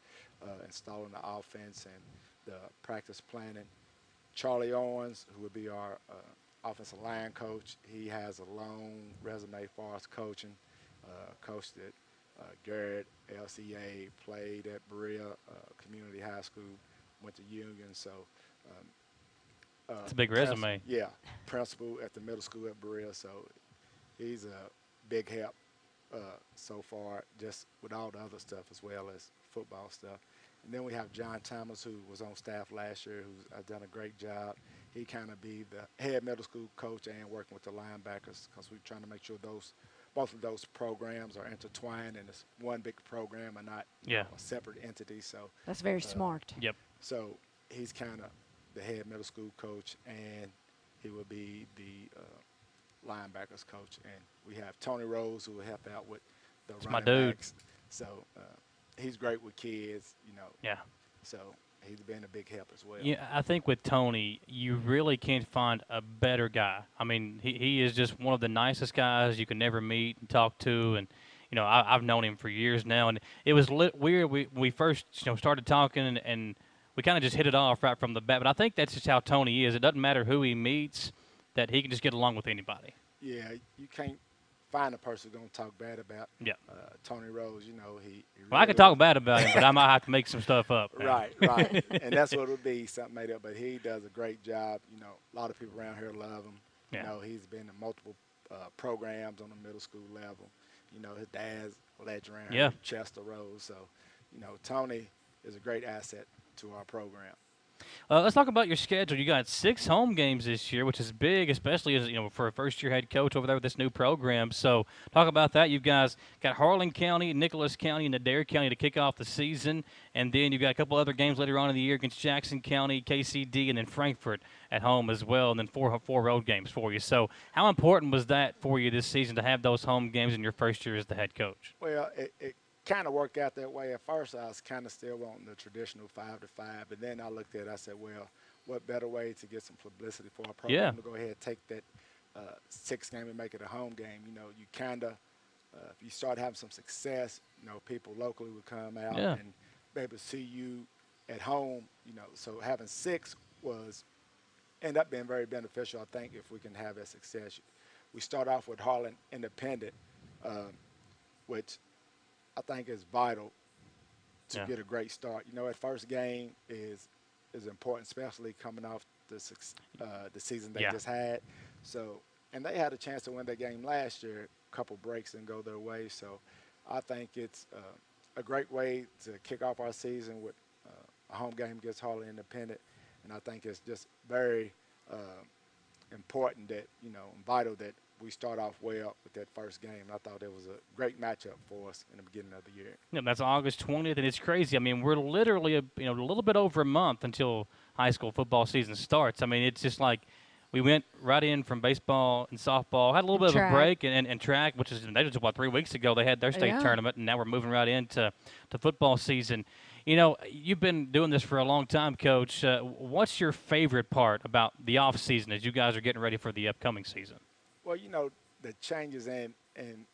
uh, installing the offense and the practice planning. Charlie Owens, who would be our uh, offensive line coach, he has a long resume far as coaching. Uh, coached at uh, Garrett, LCA, played at Berea Community High School, went to Union. So um, uh, It's a big princi- resume. Yeah, principal at the middle school at Berea. So he's a big help uh, so far, just with all the other stuff as well as football stuff. And then we have John Thomas, who was on staff last year, who's uh, done a great job. He kind of be the head middle school coach and working with the linebackers because we're trying to make sure those both of those programs are intertwined and it's one big program and not Yeah. know, a separate entity. So That's very uh, smart. Yep. So he's kind of the head middle school coach, and he will be the uh, linebackers coach. And we have Tony Rose, who will help out with the That's my running dude. backs. So uh, he's great with kids, you know. Yeah. So he's been a big help as well. Yeah, I think with Tony, you really can't find a better guy. I mean, he, he is just one of the nicest guys you can never meet and talk to, and you know, I, I've known him for years now, and it was lit weird. We we first you know started talking, and, and we kind of just hit it off right from the bat. But I think that's just how Tony is. It doesn't matter who he meets, that he can just get along with anybody. Yeah, you can't find a person going to talk bad about Yeah. uh, Tony Rose. You know, he. he Well, I could talk bad about him, but I might have to make some stuff up. Right, right. and that's what it would be, something made up. But he does a great job. You know, a lot of people around here love him. Yeah. You know, he's been in multiple uh, programs on the middle school level. You know, his dad's legend around Yeah. Chester Rose. So, you know, Tony is a great asset to our program. Uh, let's talk about your schedule. You got six home games this year, which is big, especially as you know for a first-year head coach over there with this new program. So, talk about that. You guys got Harlan County, Nicholas County, and Adair County to kick off the season, and then you've got a couple other games later on in the year against Jackson County, KCD, and then Frankfort at home as well, and then four four road games for you. So, how important was that for you this season to have those home games in your first year as the head coach? Well, it, it kind of worked out that way. At first, I was kind of still wanting the traditional five to five, but then I looked at it. I said, well, what better way to get some publicity for our program Yeah. to go ahead and take that uh, six game and make it a home game? You know, you kind of uh, if you start having some success, you know, people locally would come out Yeah. and be able to see you at home. You know, so having six was end up being very beneficial. I think if we can have that success, we start off with Harlan Independent, um, which I think is vital to Yeah. get a great start. You know, that first game is is important, especially coming off the uh, the season they Yeah. just had. So, and they had a chance to win that game last year. A couple breaks and go their way. So, I think it's uh, a great way to kick off our season with uh, a home game against Harlan Independent, and I think it's just very uh, important that you know vital that we start off well with that first game. I thought it was a great matchup for us in the beginning of the year. Yeah, that's August 20th, and it's crazy. I mean, we're literally a, you know a little bit over a month until high school football season starts. I mean, it's just like we went right in from baseball and softball, had a little bit Track. of a break, and, and, and track, which is they just what three weeks ago they had their state Yeah. tournament, and now we're moving right into to football season. You know, you've been doing this for a long time, Coach. Uh, what's your favorite part about the off season as you guys are getting ready for the upcoming season? Well, you know, the changes in in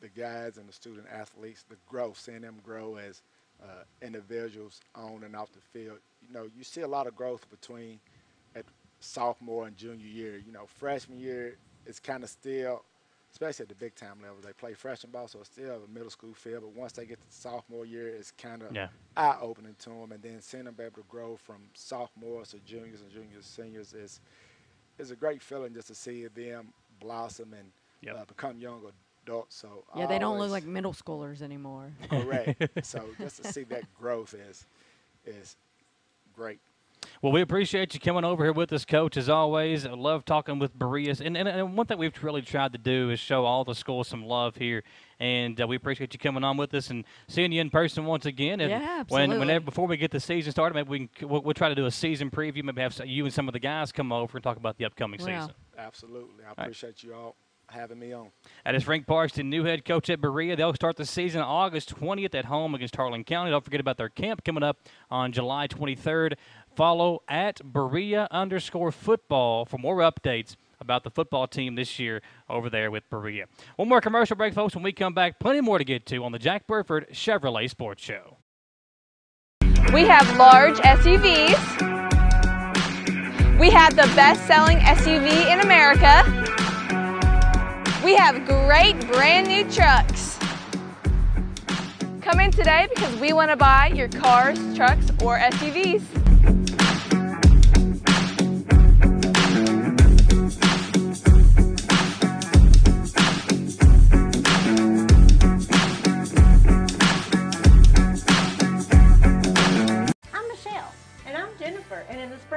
the guys and the student athletes, the growth, seeing them grow as uh, individuals on and off the field. You know, you see a lot of growth between at sophomore and junior year. You know, freshman year is kind of still, especially at the big time level, they play freshman ball, so it's still a middle school feel. But once they get to sophomore year, it's kind of Yeah. eye opening to them, and then seeing them be able to grow from sophomores to juniors and juniors to seniors is is a great feeling just to see them blossom and Yep. uh, become young adults. So Yeah, I they don't look like middle schoolers anymore. correct. so just to see that growth is is great. Well, we appreciate you coming over here with us, Coach, as always. I love talking with Berea. And, and, and one thing we've really tried to do is show all the schools some love here. And uh, we appreciate you coming on with us and seeing you in person once again. And Yeah, when, absolutely. whenever, before we get the season started, maybe we can, we'll, we'll try to do a season preview. Maybe have you and some of the guys come over and talk about the upcoming Well. season. Absolutely. I right. appreciate you all having me on. That is Frank Parkston, new head coach at Berea. They'll start the season August 20th at home against Harlan County. Don't forget about their camp coming up on July 23rd. Follow at Berea underscore football for more updates about the football team this year over there with Berea. One more commercial break, folks. When we come back, plenty more to get to on the Jack Burford Chevrolet Sports Show. We have large SUVs. We have the best selling SUV in America. We have great brand new trucks. Come in today because we want to buy your cars, trucks, or SUVs.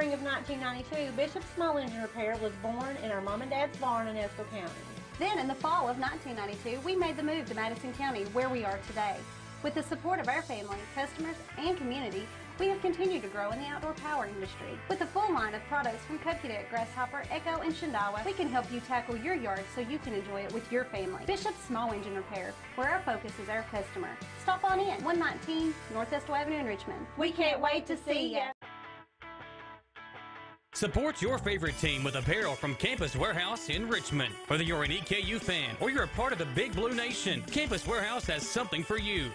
Spring of 1992, Bishop Small Engine Repair was born in our mom and dad's barn in Estill County. Then, in the fall of 1992, we made the move to Madison County, where we are today. With the support of our family, customers, and community, we have continued to grow in the outdoor power industry. With a full line of products from Cub Cadet, Grasshopper, Echo, and Shindaiwa, we can help you tackle your yard so you can enjoy it with your family. Bishop Small Engine Repair, where our focus is our customer. Stop on in, 119 North Estill Avenue in Richmond. We can't wait to see ya. Support your favorite team with apparel from Campus Warehouse in Richmond. Whether you're an EKU fan or you're a part of the Big Blue Nation, Campus Warehouse has something for you.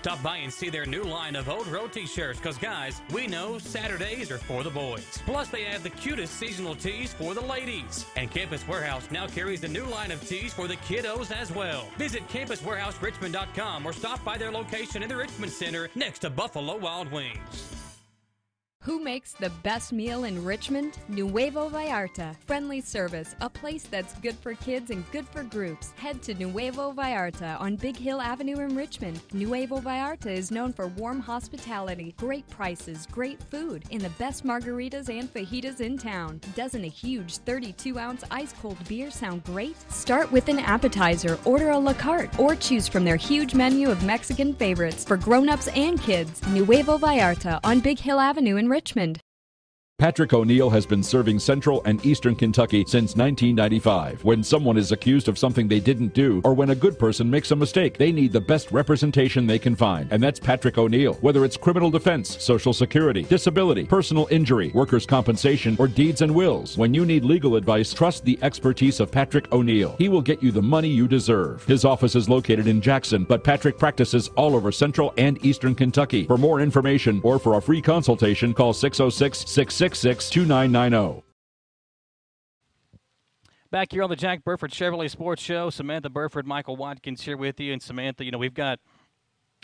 Stop by and see their new line of Old Row t-shirts because guys, we know Saturdays are for the boys. Plus they have the cutest seasonal tees for the ladies. And Campus Warehouse now carries the new line of tees for the kiddos as well. Visit campuswarehouserichmond.com or stop by their location in the Richmond Center next to Buffalo Wild Wings. Who makes the best meal in Richmond? Nuevo Vallarta. Friendly service, a place that's good for kids and good for groups. Head to Nuevo Vallarta on Big Hill Avenue in Richmond. Nuevo Vallarta is known for warm hospitality, great prices, great food, and the best margaritas and fajitas in town. Doesn't a huge 32 ounce ice cold beer sound great? Start with an appetizer, order a la carte, or choose from their huge menu of Mexican favorites for grown ups and kids. Nuevo Vallarta on Big Hill Avenue in Richmond. Patrick O'Neill has been serving Central and Eastern Kentucky since 1995. When someone is accused of something they didn't do, or when a good person makes a mistake, they need the best representation they can find. And that's Patrick O'Neill. Whether it's criminal defense, social security, disability, personal injury, workers' compensation, or deeds and wills, when you need legal advice, trust the expertise of Patrick O'Neill. He will get you the money you deserve. His office is located in Jackson, but Patrick practices all over Central and Eastern Kentucky. For more information or for a free consultation, call 606 666 2990. Back here on the Jack Burford Chevrolet Sports Show, Samantha Burford, Michael Watkins here with you. And Samantha, you know, we've got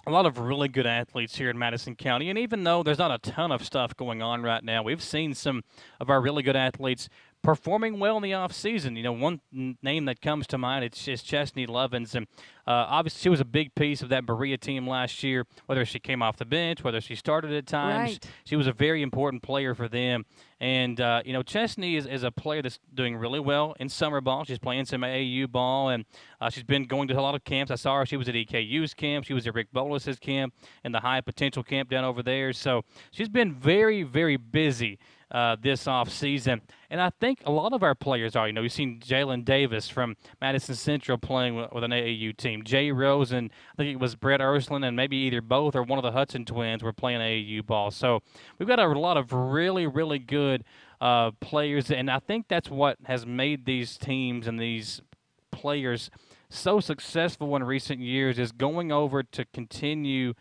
a lot of really good athletes here in Madison County. And even though there's not a ton of stuff going on right now, we've seen some of our really good athletes performing well in the off season. You know, one name that comes to mind it's just Chesney Lovins, and uh, obviously she was a big piece of that Berea team last year. Whether she came off the bench, whether she started at times, Right. she was a very important player for them. And uh, you know, Chesney is, is a player that's doing really well in summer ball. She's playing some AAU ball, and uh, she's been going to a lot of camps. I saw her; she was at EKU's camp, she was at Rick Bolus's camp, and the High Potential camp down over there. So she's been very, very busy uh, this off season. And I think a lot of our players are. You know, we've seen Jalen Davis from Madison Central playing with, with an AAU team. Jay Rose and I think it was Brett Ursland and maybe either both or one of the Hudson twins were playing AAU ball. So we've got a lot of really, really good uh, players. And I think that's what has made these teams and these players so successful in recent years is going over to continue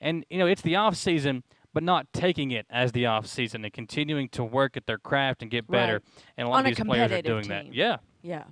and you know it's the off season but not taking it as the off season and continuing to work at their craft and get better Right. and a lot On of these players are doing team. that yeah Yeah.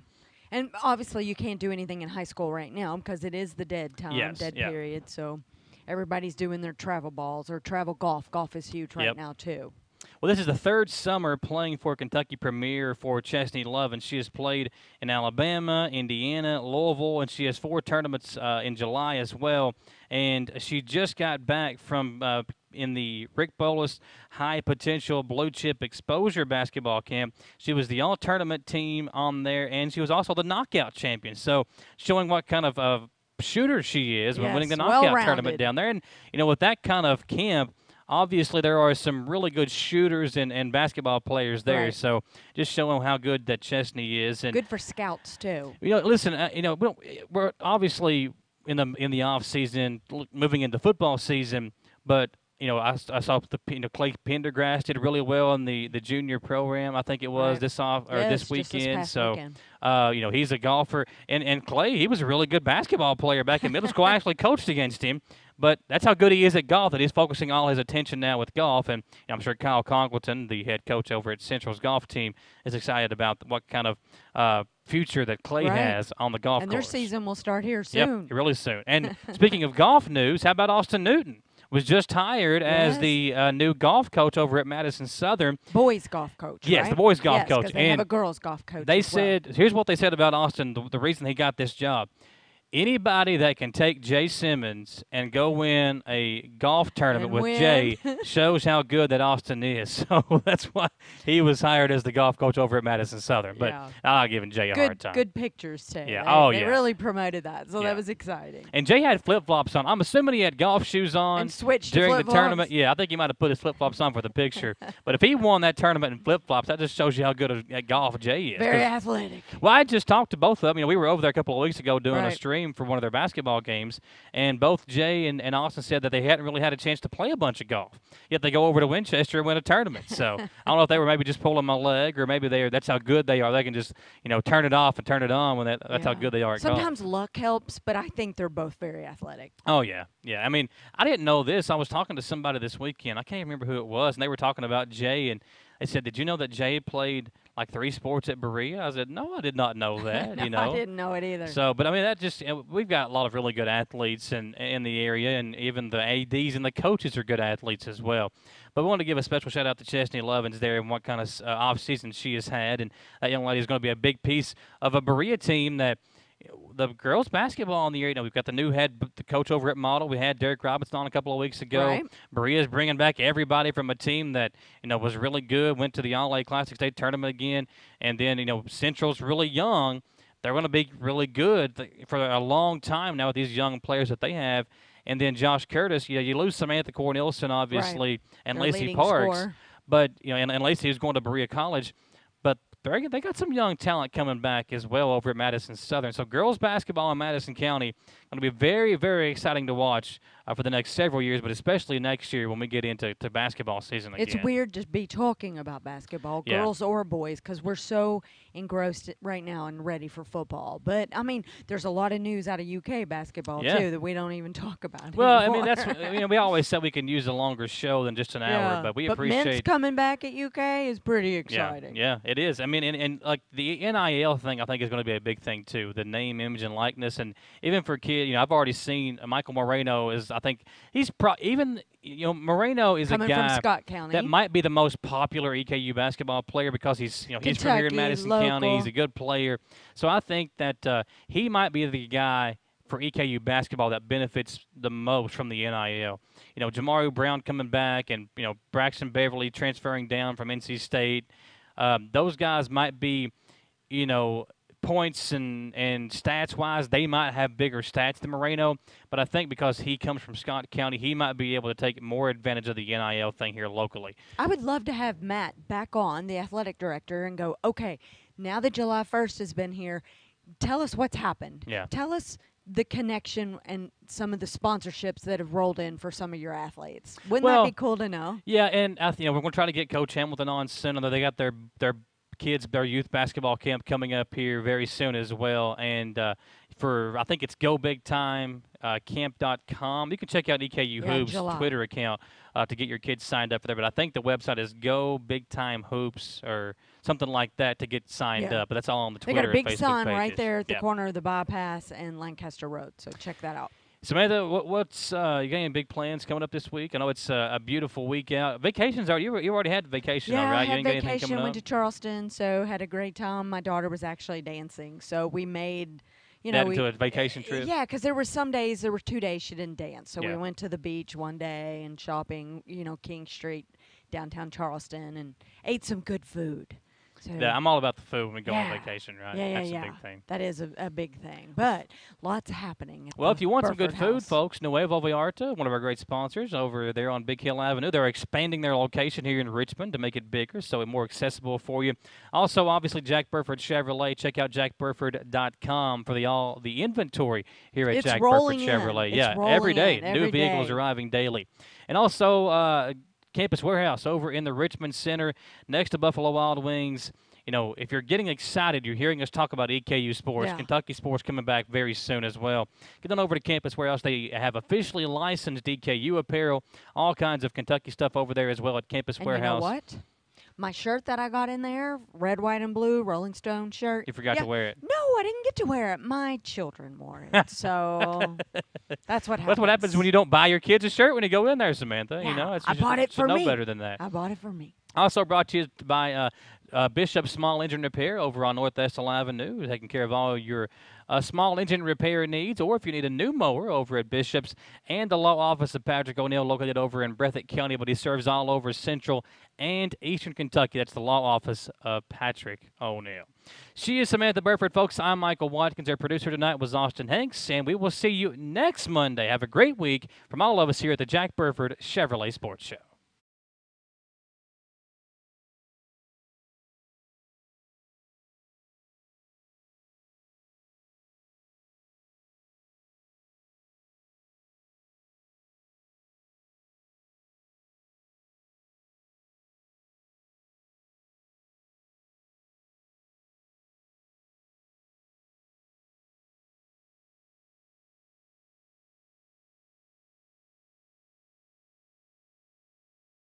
And obviously, you can't do anything in high school right now because it is the dead time, Yes, dead yeah. period. So everybody's doing their travel balls or travel golf. Golf is huge right Yep. now, too. Well, this is the third summer playing for Kentucky Premier for Chesney Love, and she has played in Alabama, Indiana, Louisville, and she has four tournaments uh, in July as well. And she just got back from uh, in the Rick Bolus High Potential Blue Chip Exposure Basketball Camp. She was the All Tournament team on there, and she was also the Knockout Champion. So, showing what kind of uh, shooter she is when winning the Knockout well-rounded. tournament down there. And you know, with that kind of camp obviously there are some really good shooters and, and basketball players there. Right. So just showing how good that Chesney is. And Good for scouts, too. you know, listen, uh, you know, we we're obviously in the in the off season, moving into football season, but. You know, I, I saw the you know Clay Pendergrass did really well in the, the junior program. I think it was Right. this off or this just this weekend. so, weekend. uh, you know, he's a golfer, and and Clay, he was a really good basketball player back in middle school. I actually coached against him, but that's how good he is at golf. That he's focusing all his attention now with golf, and you know, I'm sure Kyle Congleton, the head coach over at Central's golf team, is excited about what kind of uh, future that Clay Right. has on the golf and course. their season will start here soon. Yep, soon. really soon. And speaking of golf news, how about Austin Newton? Was just hired as the uh, new golf coach over at Madison Southern. Boys golf coach. Yes, right? the boys golf Yes, coach. They have And a girls golf coach. They as well. said, here's what they said about Austin. The, the reason he got this job, anybody that can take Jay Simmons and go win a golf tournament And with Jay shows how good that Austin is. So that's why he was hired as the golf coach over at Madison Southern. But Yeah. I'm not giving Jay a hard Good, time. good pictures too. Yeah. They, Oh, they yeah. really promoted that, so Yeah. that was exciting. And Jay had flip flops on. I'm assuming he had golf shoes on And switched during the tournament. Yeah, I think he might have put his flip flops on for the picture. but if he won that tournament in flip flops, that just shows you how good a- at golf Jay is. Very athletic. Well, I just talked to both of them. You know, we were over there a couple of weeks ago doing a Right. Stream for one of their basketball games, and both Jay and, and Austin said that they hadn't really had a chance to play a bunch of golf. Yet they go over to Winchester and win a tournament. So I don't know if they were maybe just pulling my leg, or maybe they are, that's how good they are. They can just you know turn it off and turn it on when that, that's how good they are at golf. Sometimes luck helps, but I think they're both very athletic. Oh yeah, yeah. I mean, I didn't know this. I was talking to somebody this weekend. I can't even remember who it was, and they were talking about Jay, and they said, "Did you know that Jay played like three sports at Berea?" I said, "No, I did not know that." you know, I didn't know it either. So, but I mean, that just we've got a lot of really good athletes in in the area, and even the ads and the coaches are good athletes as well. But we want to give a special shout out to Chesney Lovins there and what kind of uh, off season she has had, and that young lady is going to be a big piece of a Berea team that the girls basketball in the area. You know, we've got the new head the coach over at Model. We had Derek Robinson on a couple of weeks ago. Right. Berea's bringing back everybody from a team that you know was really good. Went to the All A Classic State tournament again, and then you know Central's really young. They're going to be really good for a long time now with these young players that they have. And then Josh Curtis, you know, you lose Samantha Cornelison, obviously, and Their Lacey Parks, scorer. but you know, and, and Lacey is going to Berea College, they're, they got some young talent coming back as well over at Madison Southern. So girls basketball in Madison County going to be very, very exciting to watch uh, for the next several years, but especially next year when we get into to basketball season again. It's weird to be talking about basketball, Yeah. girls or boys, because we're so engrossed right now and ready for football. But I mean, there's a lot of news out of UK basketball Yeah. too that we don't even talk about. Well, I mean that's you know we always said we can use a longer show than just an yeah. hour, but we men's appreciate coming back at UK is pretty Yeah, exciting. yeah, it is. I mean, and, and like the NIL thing, I think is going to be a big thing too. The name, image, and likeness, and even for kids, you know, I've already seen uh, Michael Moreno is. I think he's pro. Even you know, Moreno is Coming a from guy Scott County. that might be the most popular EKU basketball player because he's you know he's from here in Kentucky, Madison County. He's a good player, so I think that uh, he might be the guy for EKU basketball that benefits the most from the NIL. You know, Jomaru Brown coming back, and you know Braxton Beverly transferring down from NC State. Um, those guys might be, you know, points and, and stats wise, they might have bigger stats than Moreno. But I think because he comes from Scott County, he might be able to take more advantage of the NIL thing here locally. I would love to have Matt back on, the athletic director, and go, okay, now that July 1st has been here, tell us what's happened. Yeah. Tell us the connection and some of the sponsorships that have rolled in for some of your athletes. Wouldn't Well, that be cool to know? Yeah, and I th- you know we're going to try to get Coach Hamilton on soon. Although they got their their kids their youth basketball camp coming up here very soon as well. And uh, for I think it's Go Big Time uh, Camp.com. You can check out EKU Yeah, Hoops July. Twitter account uh, to get your kids signed up for there. But I think the website is Go Big Time Hoops or something like that to get signed Yeah. up. But that's all on the Twitter. They got a big sign right there at the Yeah. corner of the bypass and Lancaster Road. So check that out. Samantha, what, what's uh, you got any big plans coming up this week? I know it's uh, a beautiful week out. Vacations are you? You already had vacation, yeah, all right? I you had ain't got anything vacation. Went up? to Charleston, so had a great time. My daughter was actually dancing, so we made, you That know, into we, a vacation trip? Yeah, because there were some days, there were two days she didn't dance, so Yeah. we went to the beach one day and shopping, you know, King Street, downtown Charleston, and ate some good food. So Yeah, I'm all about the food when we go on vacation, right? Yeah, yeah, That's yeah. a big thing. That is a, a big thing, but lots happening. Well, if you want some good Burford food, House. folks, Nuevo Vallarta, one of our great sponsors over there on Big Hill Avenue, they're expanding their location here in Richmond to make it bigger, so it's more accessible for you. Also, obviously, Jack Burford Chevrolet. Check out jackburford.com for the all the inventory here at It's Jack Burford in. Chevrolet. It's yeah, every day, in, new vehicles arriving daily, and also uh, Campus Warehouse over in the Richmond Center next to Buffalo Wild Wings. You know, if you're getting excited, you're hearing us talk about EKU sports, Yeah. Kentucky sports coming back very soon as well. Get on over to Campus Warehouse. They have officially licensed EKU apparel, all kinds of Kentucky stuff over there as well at Campus And Warehouse. you know what? My shirt that I got in there, red, white, and blue, Rolling Stone shirt. You forgot yeah, to wear it. No, I didn't get to wear it. My children wore it. so that's what happens. That's what happens when you don't buy your kids a shirt when you go in there, Samantha. Yeah, You know, it's, I bought it for know me. better than that. I bought it for me. Also brought to you by uh, uh, Bishop Small Engine Repair over on North Estill Avenue, taking care of all your uh, small engine repair needs, or if you need a new mower over at Bishop's and the law office of Patrick O'Neill, located over in Breathitt County, but he serves all over Central and Eastern Kentucky. That's the law office of Patrick O'Neill. She is Samantha Burford, folks. I'm Michael Watkins. Our producer tonight was Austin Hanks, and we will see you next Monday. Have a great week from all of us here at the Jack Burford Chevrolet Sports Show.